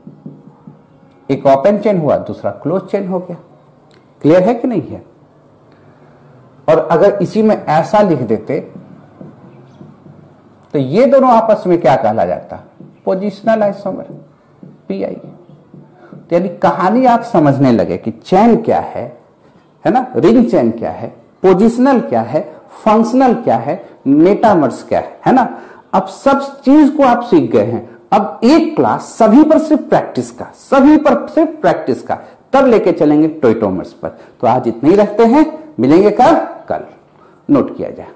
एक ओपन चेन हुआ, दूसरा क्लोज चेन हो गया। क्लियर है कि नहीं है? और अगर इसी में ऐसा लिख देते तो ये दोनों आपस में क्या कहला जाता? पोजिशनल आइसोमर पी आई तो यानी कहानी आप समझने लगे कि चैन क्या है है ना? रिंग चैन क्या है? पोजिशनल क्या है? फंक्शनल क्या है? मेटामर्स क्या है? है ना? अब सब चीज़ को आप सीख गए हैं। अब एक क्लास सभी पर सिर्फ़ प्रैक्टिस का, सभी पर सिर्फ़ प्रैक्टिस का, तब लेके चलेंगे टोइटोमर्स पर। तो आज इतने ही रखते हैं, मिलेंगे कल कल। नोट किया जाए।